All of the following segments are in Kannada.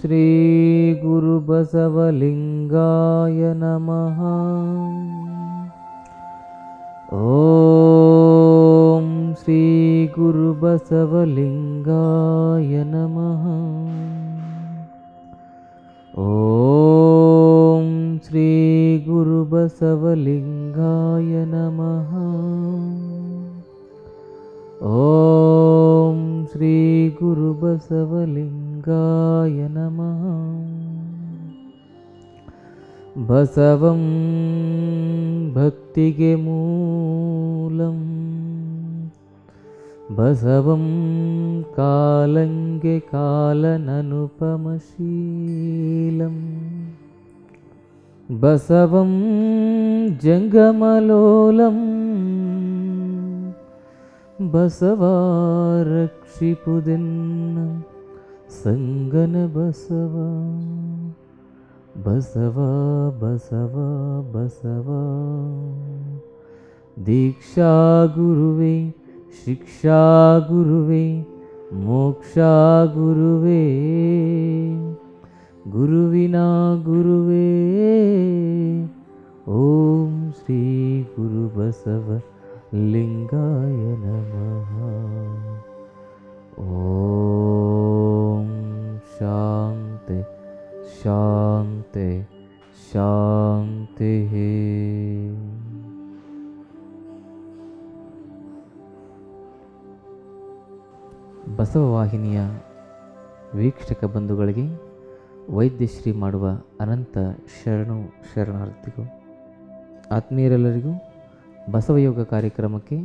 श्रीगुरुबसवलिङ्गाय नमः। ॐ श्रीगुरुबसवलिङ्गाय नमः। ॐ श्रीगुरुबसवलिङ्गाय नमः ॐ श्रीगुरुबसवलिङ्गाय नमः। बसवं भक्तिगे मूलं बसवं कालङ्गे कालननुपमशीलम् बसवं जङ्गमलोलम् बसवारक्षिपुदिन्न सङ्गन बसवा बसवा बसवा बसवा। दीक्षा गुरुवे शिक्षा गुरुवे मोक्षा गुरुवे गुरुविना गुरुवे। ॐ श्री गुरु बसव। ಲಿಂಗಾಯ ನಮಃ. ಓಂ ಶಾಂತಿ ಶಾಂತಿ ಶಾಂತಿ. ಬಸವವಾಹಿನಿಯ ವೀಕ್ಷಕ ಬಂಧುಗಳಿಗೆ ವೈದ್ಯಶ್ರೀ ಮಾಡುವ ಅನಂತ ಶರಣು, ಶರಣಾರ್ಥಿಗಳು, ಆತ್ಮೀಯರೆಲ್ಲರಿಗೂ ಬಸವಯೋಗ ಕಾರ್ಯಕ್ರಮಕ್ಕೆ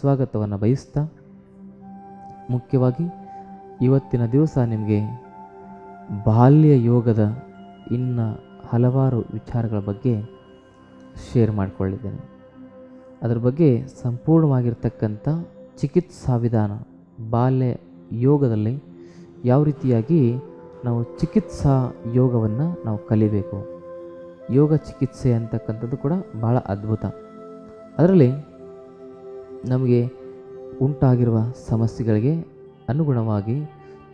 ಸ್ವಾಗತವನ್ನು ಬಯಸ್ತಾ ಮುಖ್ಯವಾಗಿ ಇವತ್ತಿನ ದಿವಸ ನಿಮಗೆ ಬಾಲ್ಯ ಯೋಗದ ಇನ್ನು ಹಲವಾರು ವಿಚಾರಗಳ ಬಗ್ಗೆ ಶೇರ್ ಮಾಡಿಕೊಳ್ಳಿದ್ದೇನೆ. ಅದರ ಬಗ್ಗೆ ಸಂಪೂರ್ಣವಾಗಿರ್ತಕ್ಕಂಥ ಚಿಕಿತ್ಸಾ ವಿಧಾನ ಬಾಲ್ಯ ಯೋಗದಲ್ಲಿ ಯಾವ ರೀತಿಯಾಗಿ ನಾವು ಚಿಕಿತ್ಸಾ ಯೋಗವನ್ನು ನಾವು ಕಲಿಬೇಕು. ಯೋಗ ಚಿಕಿತ್ಸೆ ಅಂತಕ್ಕಂಥದ್ದು ಕೂಡ ಭಾಳ ಅದ್ಭುತ. ಅದರಲ್ಲಿ ನಮಗೆ ಉಂಟಾಗಿರುವ ಸಮಸ್ಯೆಗಳಿಗೆ ಅನುಗುಣವಾಗಿ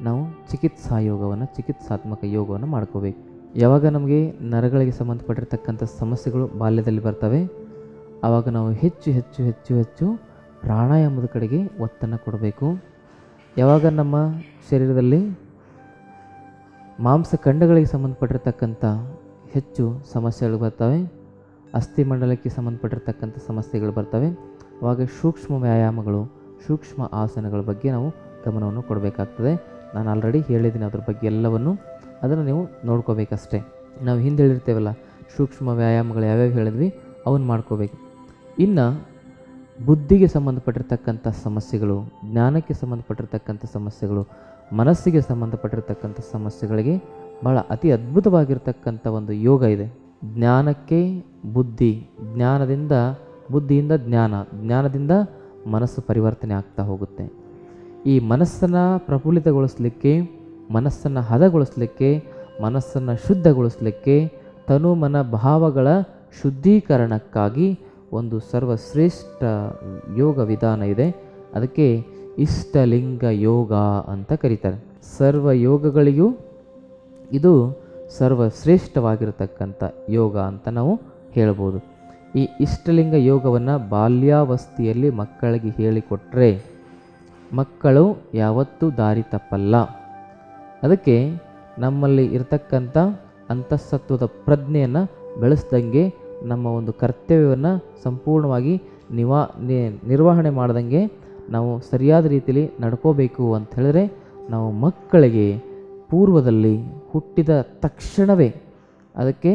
ನಾವು ಚಿಕಿತ್ಸಾ ಯೋಗವನ್ನು, ಚಿಕಿತ್ಸಾತ್ಮಕ ಯೋಗವನ್ನು ಮಾಡ್ಕೋಬೇಕು. ಯಾವಾಗ ನಮಗೆ ನರಗಳಿಗೆ ಸಂಬಂಧಪಟ್ಟಿರ್ತಕ್ಕಂಥ ಸಮಸ್ಯೆಗಳು ಬಾಲ್ಯದಲ್ಲಿ ಬರ್ತವೆ ಆವಾಗ ನಾವು ಹೆಚ್ಚು ಹೆಚ್ಚು ಹೆಚ್ಚು ಹೆಚ್ಚು ಪ್ರಾಣಾಯಾಮದ ಕಡೆಗೆ ಒತ್ತನ್ನು ಕೊಡಬೇಕು. ಯಾವಾಗ ನಮ್ಮ ಶರೀರದಲ್ಲಿ ಮಾಂಸಖಂಡಗಳಿಗೆ ಸಂಬಂಧಪಟ್ಟಿರ್ತಕ್ಕಂಥ ಹೆಚ್ಚು ಸಮಸ್ಯೆಗಳು ಬರ್ತವೆ ಅಸ್ಥಿಮಂಡಲಕ್ಕೆ ಸಂಬಂಧಪಟ್ಟಿರ್ತಕ್ಕಂಥ ಸಮಸ್ಯೆಗಳು ಬರ್ತವೆ. ಅವಾಗ ಸೂಕ್ಷ್ಮ ವ್ಯಾಯಾಮಗಳು, ಸೂಕ್ಷ್ಮ ಆಸನಗಳ ಬಗ್ಗೆ ನಾವು ಗಮನವನ್ನು ಕೊಡಬೇಕಾಗ್ತದೆ. ನಾನು ಆಲ್ರೆಡಿ ಹೇಳಿದ್ದೀನಿ ಅದ್ರ ಬಗ್ಗೆ ಎಲ್ಲವನ್ನು. ಅದನ್ನು ನೀವು ನೋಡ್ಕೋಬೇಕಷ್ಟೇ. ನಾವು ಹಿಂದೆ ಹೇಳಿರ್ತೇವಲ್ಲ, ಸೂಕ್ಷ್ಮ ವ್ಯಾಯಾಮಗಳು ಯಾವ್ಯಾವ ಹೇಳಿದ್ವಿ? ಅವನ್ನ ಮಾಡ್ಕೋಬೇಕು. ಇನ್ನು ಬುದ್ಧಿಗೆ ಸಂಬಂಧಪಟ್ಟಿರ್ತಕ್ಕಂಥ ಸಮಸ್ಯೆಗಳು, ಜ್ಞಾನಕ್ಕೆ ಸಂಬಂಧಪಟ್ಟಿರ್ತಕ್ಕಂಥ ಸಮಸ್ಯೆಗಳು, ಮನಸ್ಸಿಗೆ ಸಂಬಂಧಪಟ್ಟಿರ್ತಕ್ಕಂಥ ಸಮಸ್ಯೆಗಳಿಗೆ ಭಾಳ ಅತಿ ಅದ್ಭುತವಾಗಿರ್ತಕ್ಕಂಥ ಒಂದು ಯೋಗ ಇದೆ. ಜ್ಞಾನಕ್ಕೆ ಬುದ್ಧಿ, ಜ್ಞಾನದಿಂದ, ಬುದ್ಧಿಯಿಂದ ಜ್ಞಾನ, ಜ್ಞಾನದಿಂದ ಮನಸ್ಸು ಪರಿವರ್ತನೆ ಆಗ್ತಾ ಹೋಗುತ್ತೆ. ಈ ಮನಸ್ಸನ್ನು ಪ್ರಫುಲ್ಲಿತಗೊಳಿಸ್ಲಿಕ್ಕೆ, ಮನಸ್ಸನ್ನು ಹದಗೊಳಿಸ್ಲಿಕ್ಕೆ, ಮನಸ್ಸನ್ನು ಶುದ್ಧಗೊಳಿಸ್ಲಿಕ್ಕೆ ತನು ಮನ ಭಾವಗಳ ಶುದ್ಧೀಕರಣಕ್ಕಾಗಿ ಒಂದು ಸರ್ವಶ್ರೇಷ್ಠ ಯೋಗ ವಿಧಾನ ಇದೆ. ಅದಕ್ಕೆ ಇಷ್ಟಲಿಂಗ ಯೋಗ ಅಂತ ಕರೀತಾರೆ. ಸರ್ವ ಯೋಗಗಳಿಗೂ ಇದು ಸರ್ವಶ್ರೇಷ್ಠವಾಗಿರತಕ್ಕಂಥ ಯೋಗ ಅಂತ ನಾವು ಹೇಳ್ಬೋದು. ಈ ಇಷ್ಟಲಿಂಗ ಯೋಗವನ್ನು ಬಾಲ್ಯಾವಸ್ಥೆಯಲ್ಲಿ ಮಕ್ಕಳಿಗೆ ಹೇಳಿಕೊಟ್ರೆ ಮಕ್ಕಳು ಯಾವತ್ತೂ ದಾರಿ ತಪ್ಪಲ್ಲ. ಅದಕ್ಕೆ ನಮ್ಮಲ್ಲಿ ಇರತಕ್ಕಂಥ ಅಂತಃಸತ್ವದ ಪ್ರಜ್ಞೆಯನ್ನು ಬೆಳೆಸ್ದಂಗೆ ನಮ್ಮ ಒಂದು ಕರ್ತವ್ಯವನ್ನು ಸಂಪೂರ್ಣವಾಗಿ ನಿವಾ ನಿರ್ವಹಣೆ ಮಾಡ್ದಂಗೆ ನಾವು ಸರಿಯಾದ ರೀತಿಯಲ್ಲಿ ನಡ್ಕೋಬೇಕು ಅಂತ ಹೇಳಿದ್ರೆ ನಾವು ಮಕ್ಕಳಿಗೆ ಪೂರ್ವದಲ್ಲಿ ಹುಟ್ಟಿದ ತಕ್ಷಣವೇ ಅದಕ್ಕೆ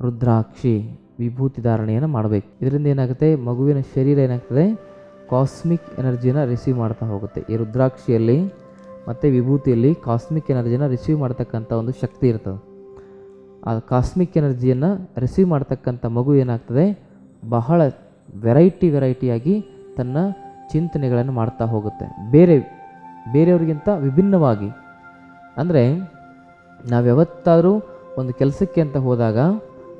ರುದ್ರಾಕ್ಷಿ ವಿಭೂತಿ ಧಾರಣೆಯನ್ನು ಮಾಡಬೇಕು. ಇದರಿಂದ ಏನಾಗುತ್ತೆ? ಮಗುವಿನ ಶರೀರ ಏನಾಗ್ತದೆ? ಕಾಸ್ಮಿಕ್ ಎನರ್ಜಿನ ರಿಸೀವ್ ಮಾಡ್ತಾ ಹೋಗುತ್ತೆ. ಈ ರುದ್ರಾಕ್ಷಿಯಲ್ಲಿ ಮತ್ತು ವಿಭೂತಿಯಲ್ಲಿ ಕಾಸ್ಮಿಕ್ ಎನರ್ಜಿನ ರಿಸೀವ್ ಮಾಡ್ತಕ್ಕಂಥ ಒಂದು ಶಕ್ತಿ ಇರ್ತದೆ. ಆ ಕಾಸ್ಮಿಕ್ ಎನರ್ಜಿಯನ್ನು ರಿಸೀವ್ ಮಾಡ್ತಕ್ಕಂಥ ಮಗು ಏನಾಗ್ತದೆ? ಬಹಳ ವೆರೈಟಿ ವೆರೈಟಿಯಾಗಿ ತನ್ನ ಚಿಂತನೆಗಳನ್ನು ಮಾಡ್ತಾ ಹೋಗುತ್ತೆ. ಬೇರೆ, ಬೇರೆಯವ್ರಿಗಿಂತ ವಿಭಿನ್ನವಾಗಿ. ಅಂದರೆ ನಾವು ಯಾವತ್ತಾದರೂ ಒಂದು ಕೆಲಸಕ್ಕೆ ಅಂತ ಹೋದಾಗ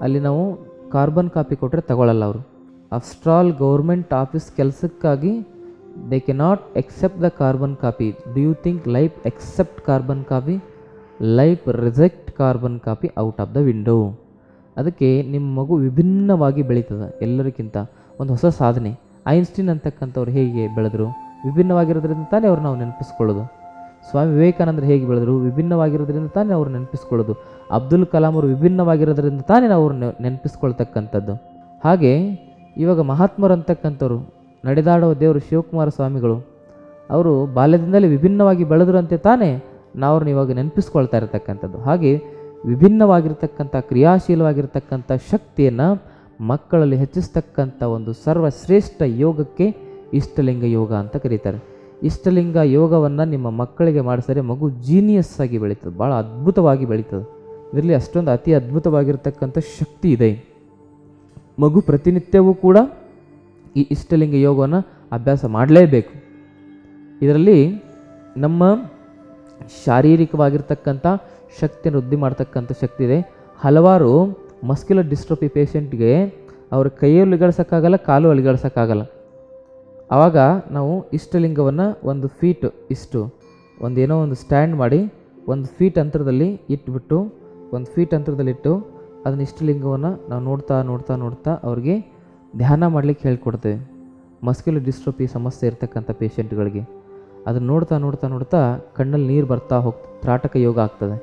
ಅಲ್ಲಿ ನಾವು ಕಾರ್ಬನ್ ಕಾಪಿ ಕೊಟ್ಟರೆ ತಗೊಳ್ಳಲ್ಲ ಅವರು. ಆಲ್ ಗೌರ್ಮೆಂಟ್ ಆಫೀಸ್ ಕೆಲಸಕ್ಕಾಗಿ they cannot accept the carbon copy do you think life accept carbon copy life reject carbon copy out of the window ಅದಕ್ಕೆ ನಿಮ್ಮ ಮಗು ವಿಭಿನ್ನವಾಗಿ ಬೆಳೀತದೆ ಎಲ್ಲರಿಗಿಂತ. ಒಂದು ಹೊಸ ಸಾಧನೆ. ಐನ್ಸ್ಟೀನ್ ಅಂತಕ್ಕಂಥವ್ರು ಹೇಗೆ ಬೆಳೆದ್ರು? ವಿಭಿನ್ನವಾಗಿರೋದ್ರಿಂದ ತಾನೇ ಅವ್ರು ನಾವು ನೆನಪಿಸ್ಕೊಳ್ಳೋದು. ಸ್ವಾಮಿ ವಿವೇಕಾನಂದರು ಹೇಗೆ ಬೆಳೆದರು? ವಿಭಿನ್ನವಾಗಿರೋದ್ರಿಂದ ತಾನೇ ಅವರು ನೆನಪಿಸ್ಕೊಳ್ಳೋದು. ಅಬ್ದುಲ್ ಕಲಾಂ ಅವರು ವಿಭಿನ್ನವಾಗಿರೋದ್ರಿಂದ ತಾನೇ ನಾವು ಅವ್ರು ನೆನಪಿಸ್ಕೊಳ್ತಕ್ಕಂಥದ್ದು. ಹಾಗೆ ಇವಾಗ ಮಹಾತ್ಮರು ಅಂತಕ್ಕಂಥವ್ರು ನಡೆದಾಡುವ ದೇವರು ಶಿವಕುಮಾರ ಸ್ವಾಮಿಗಳು, ಅವರು ಬಾಲ್ಯದಿಂದಲೇ ವಿಭಿನ್ನವಾಗಿ ಬೆಳೆದ್ರು ಅಂತೆ ತಾನೇ ನಾವು ಇವಾಗ ನೆನಪಿಸ್ಕೊಳ್ತಾ ಇರತಕ್ಕಂಥದ್ದು. ಹಾಗೆ ವಿಭಿನ್ನವಾಗಿರ್ತಕ್ಕಂಥ, ಕ್ರಿಯಾಶೀಲವಾಗಿರ್ತಕ್ಕಂಥ ಶಕ್ತಿಯನ್ನು ಮಕ್ಕಳಲ್ಲಿ ಹೆಚ್ಚಿಸ್ತಕ್ಕಂಥ ಒಂದು ಸರ್ವಶ್ರೇಷ್ಠ ಯೋಗಕ್ಕೆ ಇಷ್ಟಲಿಂಗ ಯೋಗ ಅಂತ ಕರೀತಾರೆ. ಇಷ್ಟಲಿಂಗ ಯೋಗವನ್ನು ನಿಮ್ಮ ಮಕ್ಕಳಿಗೆ ಮಾಡಿಸಿದರೆ ಮಗು ಜೀನಿಯಸ್ ಆಗಿ ಬೆಳೀತದೆ. ಭಾಳ ಅದ್ಭುತವಾಗಿ ಬೆಳೀತದೆ. ಇದರಲ್ಲಿ ಅಷ್ಟೊಂದು ಅತಿ ಅದ್ಭುತವಾಗಿರ್ತಕ್ಕಂಥ ಶಕ್ತಿ ಇದೆ. ಮಗು ಪ್ರತಿನಿತ್ಯವೂ ಕೂಡ ಈ ಇಷ್ಟಲಿಂಗ ಯೋಗವನ್ನು ಅಭ್ಯಾಸ ಮಾಡಲೇಬೇಕು. ಇದರಲ್ಲಿ ನಮ್ಮ ಶಾರೀರಿಕವಾಗಿರ್ತಕ್ಕಂಥ ಶಕ್ತಿಯನ್ನು ವೃದ್ಧಿ ಮಾಡ್ತಕ್ಕಂಥ ಶಕ್ತಿ ಇದೆ. ಹಲವಾರು ಮಸ್ಕ್ಯುಲರ್ ಡಿಸ್ಟ್ರೋಪಿ ಪೇಷಂಟ್ಗೆ ಅವ್ರ ಕೈಯಲ್ಲಿ ಅಲಿಗಾಡ್ಸೋಕ್ಕಾಗಲ್ಲ ಕಾಲು ಅಲಿಗಾಡ್ಸೋಕ್ಕಾಗಲ್ಲ ಆವಾಗ ನಾವು ಇಷ್ಟಲಿಂಗವನ್ನು ಒಂದು ಫೀಟ್ ಇಷ್ಟು ಒಂದೇನೋ ಒಂದು ಸ್ಟ್ಯಾಂಡ್ ಮಾಡಿ, ಒಂದು ಫೀಟ್ ಅಂತರದಲ್ಲಿ ಇಟ್ಬಿಟ್ಟು, ಒಂದು ಫೀಟ್ ಅಂತರದಲ್ಲಿಟ್ಟು ಅದನ್ನ ಇಷ್ಟಲಿಂಗವನ್ನು ನಾವು ನೋಡ್ತಾ ನೋಡ್ತಾ ನೋಡ್ತಾ ಅವ್ರಿಗೆ ಧ್ಯಾನ ಮಾಡಲಿಕ್ಕೆ ಹೇಳ್ಕೊಡ್ತೇವೆ. ಮಸ್ಕ್ಯುಲರ್ ಡಿಸ್ಟ್ರೋಪಿ ಸಮಸ್ಯೆ ಇರ್ತಕ್ಕಂಥ ಪೇಷೆಂಟ್ಗಳಿಗೆ. ಅದನ್ನು ನೋಡ್ತಾ ನೋಡ್ತಾ ನೋಡ್ತಾ ಕಣ್ಣಲ್ಲಿ ನೀರು ಬರ್ತಾ ಹೋಗ್ತದೆ, ತ್ರಾಟಕ ಯೋಗ ಆಗ್ತದೆ.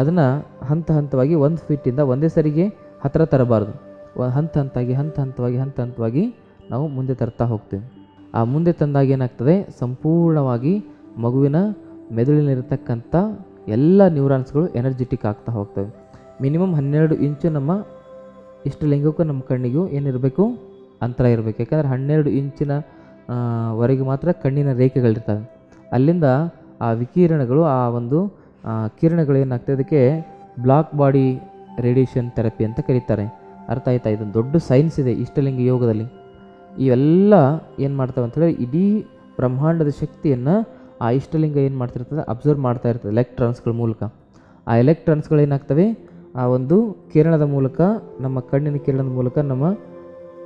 ಅದನ್ನು ಹಂತ ಹಂತವಾಗಿ ಒಂದು ಫೀಟಿಂದ ಒಂದೇ ಸರಿಗೆ ಹತ್ತಿರ ತರಬಾರ್ದು. ಹಂತ ಹಂತವಾಗಿ ಹಂತ ಹಂತವಾಗಿ ಹಂತ ಹಂತವಾಗಿ ನಾವು ಮುಂದೆ ತರ್ತಾ ಹೋಗ್ತೇವೆ. ಆ ಮುಂದೆ ತಂದಾಗ ಏನಾಗ್ತದೆ? ಸಂಪೂರ್ಣವಾಗಿ ಮಗುವಿನ ಮೆದುಳಿನಲ್ಲಿರತಕ್ಕಂಥ ಎಲ್ಲ ನ್ಯೂರಾನ್ಸ್ಗಳು ಎನರ್ಜೆಟಿಕ್ ಆಗ್ತಾ ಹೋಗ್ತವೆ. ಮಿನಿಮಮ್ ಹನ್ನೆರಡು ಇಂಚು ನಮ್ಮ ಇಷ್ಟಲಿಂಗಕ್ಕೂ ನಮ್ಮ ಕಣ್ಣಿಗೂ ಏನಿರಬೇಕು? ಅಂತರ ಇರಬೇಕು. ಯಾಕಂದರೆ ಹನ್ನೆರಡು ಇಂಚಿನ ವರೆಗೆ ಮಾತ್ರ ಕಣ್ಣಿನ ರೇಖೆಗಳಿರ್ತವೆ. ಅಲ್ಲಿಂದ ಆ ವಿಕಿರಣಗಳು, ಆ ಒಂದು ಕಿರಣಗಳು ಏನಾಗ್ತದೆ ಅದಕ್ಕೆ ಬ್ಲಾಕ್ ಬಾಡಿ ರೇಡಿಯೇಷನ್ ಥೆರಪಿ ಅಂತ ಕರೀತಾರೆ. ಅರ್ಥ ಆಯ್ತಾ? ಇದೊಂದು ದೊಡ್ಡ ಸೈನ್ಸ್ ಇದೆ ಇಷ್ಟಲಿಂಗ ಯೋಗದಲ್ಲಿ. ಇವೆಲ್ಲ ಏನು ಮಾಡ್ತಾವೆ ಅಂತ ಹೇಳಿದ್ರೆ ಇಡೀ ಬ್ರಹ್ಮಾಂಡದ ಶಕ್ತಿಯನ್ನು ಆ ಇಷ್ಟಲಿಂಗ ಏನು ಮಾಡ್ತಿರ್ತದೆ? ಅಬ್ಸರ್ವ್ ಮಾಡ್ತಾ ಇರ್ತದೆ ಎಲೆಕ್ಟ್ರಾನ್ಸ್ಗಳ ಮೂಲಕ. ಆ ಎಲೆಕ್ಟ್ರಾನ್ಸ್ಗಳು ಏನಾಗ್ತವೆ? ಆ ಒಂದು ಕಿರಣದ ಮೂಲಕ, ನಮ್ಮ ಕಣ್ಣಿನ ಕಿರಣದ ಮೂಲಕ, ನಮ್ಮ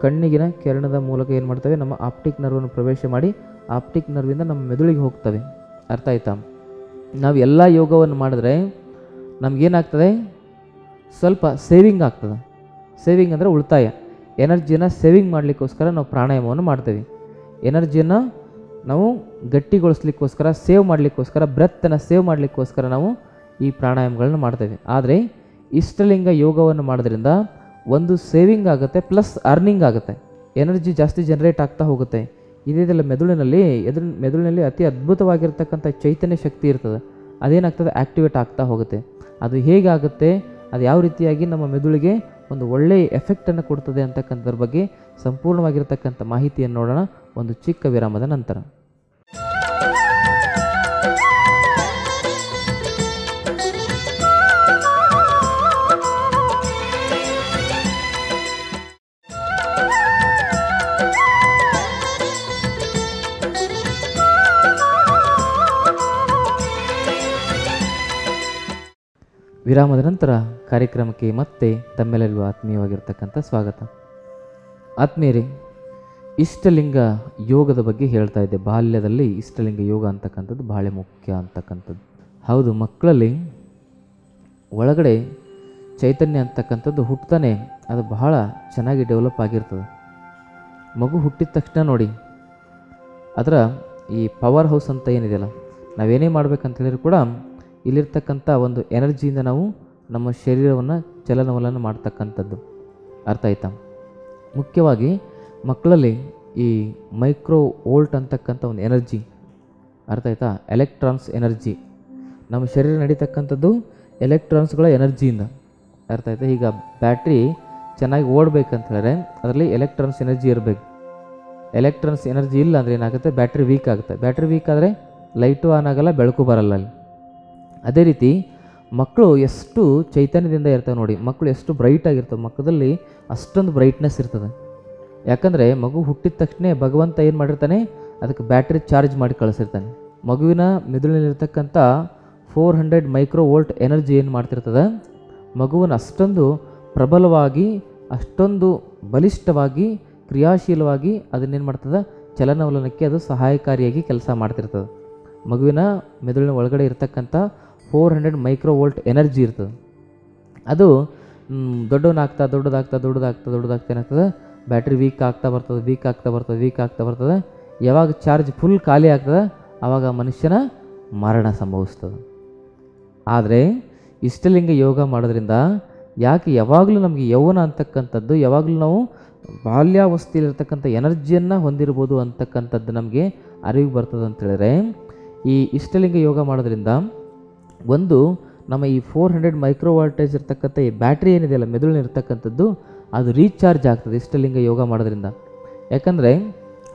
ಕಣ್ಣಿಗಿನ ಕಿರಣದ ಮೂಲಕ ಏನು ಮಾಡ್ತವೆ? ನಮ್ಮ ಆಪ್ಟಿಕ್ ನರ್ವನ್ನು ಪ್ರವೇಶ ಮಾಡಿ ಆಪ್ಟಿಕ್ ನರ್ವಿಂದ ನಮ್ಮ ಮೆದುಳಿಗೆ ಹೋಗ್ತವೆ. ಅರ್ಥ ಆಯ್ತಾ? ನಾವು ಎಲ್ಲ ಯೋಗವನ್ನು ಮಾಡಿದ್ರೆ ನಮಗೇನಾಗ್ತದೆ? ಸ್ವಲ್ಪ ಸೇವಿಂಗ್ ಆಗ್ತದೆ. ಸೇವಿಂಗ್ ಅಂದರೆ ಉಳಿತಾಯ. ಎನರ್ಜಿಯನ್ನು ಸೇವಿಂಗ್ ಮಾಡಲಿಕ್ಕೋಸ್ಕರ ನಾವು ಪ್ರಾಣಾಯಾಮವನ್ನು ಮಾಡ್ತೀವಿ. ಎನರ್ಜಿಯನ್ನು ನಾವು ಗಟ್ಟಿಗೊಳಿಸ್ಲಿಕ್ಕೋಸ್ಕರ ಸೇವ್ ಮಾಡಲಿಕ್ಕೋಸ್ಕರ ಬ್ರೆತ್ತನ್ನು ಸೇವ್ ಮಾಡಲಿಕ್ಕೋಸ್ಕರ ನಾವು ಈ ಪ್ರಾಣಾಯಾಮಗಳನ್ನ ಮಾಡ್ತೇವೆ. ಆದರೆ ಇಷ್ಟಲಿಂಗ ಯೋಗವನ್ನು ಮಾಡೋದ್ರಿಂದ ಒಂದು ಸೇವಿಂಗ್ ಆಗುತ್ತೆ ಪ್ಲಸ್ ಅರ್ನಿಂಗ್ ಆಗುತ್ತೆ. ಎನರ್ಜಿ ಜಾಸ್ತಿ ಜನರೇಟ್ ಆಗ್ತಾ ಹೋಗುತ್ತೆ. ಇದೆಲ್ಲ ಮೆದುಳಿನಲ್ಲಿ, ಎದುರು ಮೆದುಳಿನಲ್ಲಿ ಅತಿ ಅದ್ಭುತವಾಗಿರ್ತಕ್ಕಂಥ ಚೈತನ್ಯ ಶಕ್ತಿ ಇರ್ತದೆ. ಅದೇನಾಗ್ತದೆ? ಆ್ಯಕ್ಟಿವೇಟ್ ಆಗ್ತಾ ಹೋಗುತ್ತೆ. ಅದು ಹೇಗಾಗುತ್ತೆ? ಅದು ಯಾವ ರೀತಿಯಾಗಿ ನಮ್ಮ ಮೆದುಳಿಗೆ ಒಂದು ಒಳ್ಳೆಯ ಎಫೆಕ್ಟನ್ನು ಕೊಡ್ತದೆ ಅಂತಕ್ಕಂಥದ್ರ ಬಗ್ಗೆ ಸಂಪೂರ್ಣವಾಗಿರ್ತಕ್ಕಂಥ ಮಾಹಿತಿಯನ್ನು ನೋಡೋಣ. ಒಂದು ಚಿಕ್ಕ ವಿರಾಮದ ನಂತರ. ವಿರಾಮದ ನಂತರ ಕಾರ್ಯಕ್ರಮಕ್ಕೆ ಮತ್ತೆ ತಮ್ಮೆಲ್ಲರಿಗೂ ಆತ್ಮೀಯವಾಗಿರ್ತಕ್ಕಂಥ ಸ್ವಾಗತ. ಆತ್ಮೀಯರೇ, ಇಷ್ಟಲಿಂಗ ಯೋಗದ ಬಗ್ಗೆ ಹೇಳ್ತಾ ಇದ್ದೆ. ಬಾಲ್ಯದಲ್ಲಿ ಇಷ್ಟಲಿಂಗ ಯೋಗ ಅಂತಕ್ಕಂಥದ್ದು ಬಹಳ ಮುಖ್ಯ ಅಂತಕ್ಕಂಥದ್ದು. ಹೌದು, ಮಕ್ಕಳಲ್ಲಿ ಒಳಗಡೆ ಚೈತನ್ಯ ಅಂತಕ್ಕಂಥದ್ದು ಹುಟ್ಟತಾನೆ ಅದು ಬಹಳ ಚೆನ್ನಾಗಿ ಡೆವಲಪ್ ಆಗಿರ್ತದೆ. ಮಗು ಹುಟ್ಟಿದ ತಕ್ಷಣ ನೋಡಿ, ಅದರ ಈ ಪವರ್ ಹೌಸ್ ಅಂತ ಏನಿದೆಯಲ್ಲ, ನಾವೇನೇ ಮಾಡ್ಬೇಕಂತ ಹೇಳಿದ್ರು ಕೂಡ ಇಲ್ಲಿರ್ತಕ್ಕಂಥ ಒಂದು ಎನರ್ಜಿಯಿಂದ ನಾವು ನಮ್ಮ ಶರೀರವನ್ನು ಚಲನವಲನ ಮಾಡ್ತಕ್ಕಂಥದ್ದು. ಅರ್ಥ ಆಯ್ತಾ? ಮುಖ್ಯವಾಗಿ ಮಕ್ಕಳಲ್ಲಿ ಈ ಮೈಕ್ರೋ ವೋಲ್ಟ್ ಅಂತಕ್ಕಂಥ ಒಂದು ಎನರ್ಜಿ, ಅರ್ಥ ಆಯ್ತಾ? Electrons energy. ನಮ್ಮ ಶರೀರ ನಡೀತಕ್ಕಂಥದ್ದು ಎಲೆಕ್ಟ್ರಾನ್ಸ್ಗಳ ಎನರ್ಜಿಯಿಂದ, ಅರ್ಥ ಆಯ್ತಾ? ಈಗ ಬ್ಯಾಟ್ರಿ ಚೆನ್ನಾಗಿ ಓಡಬೇಕಂತ ಹೇಳಿದ್ರೆ ಅದರಲ್ಲಿ ಎಲೆಕ್ಟ್ರಾನ್ಸ್ ಎನರ್ಜಿ ಇರಬೇಕು. ಎಲೆಕ್ಟ್ರಾನ್ಸ್ ಎನರ್ಜಿ ಇಲ್ಲ ಅಂದರೆ ಏನಾಗುತ್ತೆ? ಬ್ಯಾಟ್ರಿ ವೀಕ್ ಆಗುತ್ತೆ. ಬ್ಯಾಟ್ರಿ ವೀಕ್ ಆದರೆ ಲೈಟು ಆನ್ ಆಗೋಲ್ಲ, ಬೆಳಕು ಬರಲ್ಲ ಅಲ್ಲಿ. ಅದೇ ರೀತಿ ಮಕ್ಕಳು ಎಷ್ಟು ಚೈತನ್ಯದಿಂದ ಇರ್ತವೆ ನೋಡಿ, ಮಕ್ಕಳು ಎಷ್ಟು ಬ್ರೈಟ್ ಆಗಿರ್ತವೆ, ಮಕ್ಕಳಲ್ಲಿ ಅಷ್ಟೊಂದು ಬ್ರೈಟ್ನೆಸ್ ಇರ್ತದೆ. ಯಾಕಂದರೆ ಮಗು ಹುಟ್ಟಿದ ತಕ್ಷಣ ಭಗವಂತ ಏನು ಮಾಡಿರ್ತಾನೆ, ಅದಕ್ಕೆ ಬ್ಯಾಟ್ರಿ ಚಾರ್ಜ್ ಮಾಡಿ ಕಳಿಸಿರ್ತಾನೆ. ಮಗುವಿನ ಮೆದುಳಿನಲ್ಲಿರ್ತಕ್ಕಂಥ four hundred micro volt energy ಏನು ಮಾಡ್ತಿರ್ತದೆ ಮಗುವನ್ನು ಅಷ್ಟೊಂದು ಪ್ರಬಲವಾಗಿ, ಅಷ್ಟೊಂದು ಬಲಿಷ್ಠವಾಗಿ, ಕ್ರಿಯಾಶೀಲವಾಗಿ ಅದನ್ನೇನು ಮಾಡ್ತದೆ, ಚಲನವಲನಕ್ಕೆ ಅದು ಸಹಾಯಕಾರಿಯಾಗಿ ಕೆಲಸ ಮಾಡ್ತಿರ್ತದೆ. ಮಗುವಿನ ಮೆದುಳಿನ ಒಳಗಡೆ ಇರತಕ್ಕಂಥ ಫೋರ್ ಹಂಡ್ರೆಡ್ ಮೈಕ್ರೋವೋಲ್ಟ್ ಎನರ್ಜಿ ಇರ್ತದೆ. ಅದು ದೊಡ್ಡವನ್ನಾಗ್ತಾ ದೊಡ್ಡದಾಗ್ತಾ ದೊಡ್ಡದಾಗ್ತಾ ದೊಡ್ಡದಾಗ್ತಾ ಏನಾಗ್ತದೆ? ಬ್ಯಾಟ್ರಿ ವೀಕ್ ಆಗ್ತಾ ಬರ್ತದೆ, ವೀಕ್ ಆಗ್ತಾ ಬರ್ತದೆ, ವೀಕ್ ಆಗ್ತಾ ಬರ್ತದೆ. ಯಾವಾಗ ಚಾರ್ಜ್ ಫುಲ್ ಖಾಲಿ ಆಗ್ತದೆ ಆವಾಗ ಮನುಷ್ಯನ ಮರಣ ಸಂಭವಿಸ್ತದೆ. ಆದರೆ, ಇಷ್ಟಲಿಂಗ ಯೋಗ ಮಾಡೋದ್ರಿಂದ ಯಾಕೆ ಯಾವಾಗಲೂ ನಮಗೆ ಯೌವನ ಅಂತಕ್ಕಂಥದ್ದು, ಯಾವಾಗಲೂ ನಾವು ಬಾಲ್ಯಾವಸ್ಥೆಯಲ್ಲಿರ್ತಕ್ಕಂಥ ಎನರ್ಜಿಯನ್ನು ಹೊಂದಿರ್ಬೋದು ಅಂತಕ್ಕಂಥದ್ದು ನಮಗೆ ಅರಿವು ಬರ್ತದೆ ಅಂತ ಹೇಳಿದ್ರೆ, ಈ ಇಷ್ಟಲಿಂಗ ಯೋಗ ಮಾಡೋದ್ರಿಂದ ಒಂದು, ನಮ್ಮ ಈ ಫೋರ್ ಹಂಡ್ರೆಡ್ ಮೈಕ್ರೋ ವಾಲ್ಟೇಜ್ ಇರ್ತಕ್ಕಂಥ ಈ ಬ್ಯಾಟ್ರಿ ಏನಿದೆಯಲ್ಲ ಮೆದುಳಿನ ಇರ್ತಕ್ಕಂಥದ್ದು, ಅದು ರೀಚಾರ್ಜ್ ಆಗ್ತದೆ ಇಷ್ಟಲಿಂಗ ಯೋಗ ಮಾಡೋದ್ರಿಂದ. ಯಾಕಂದರೆ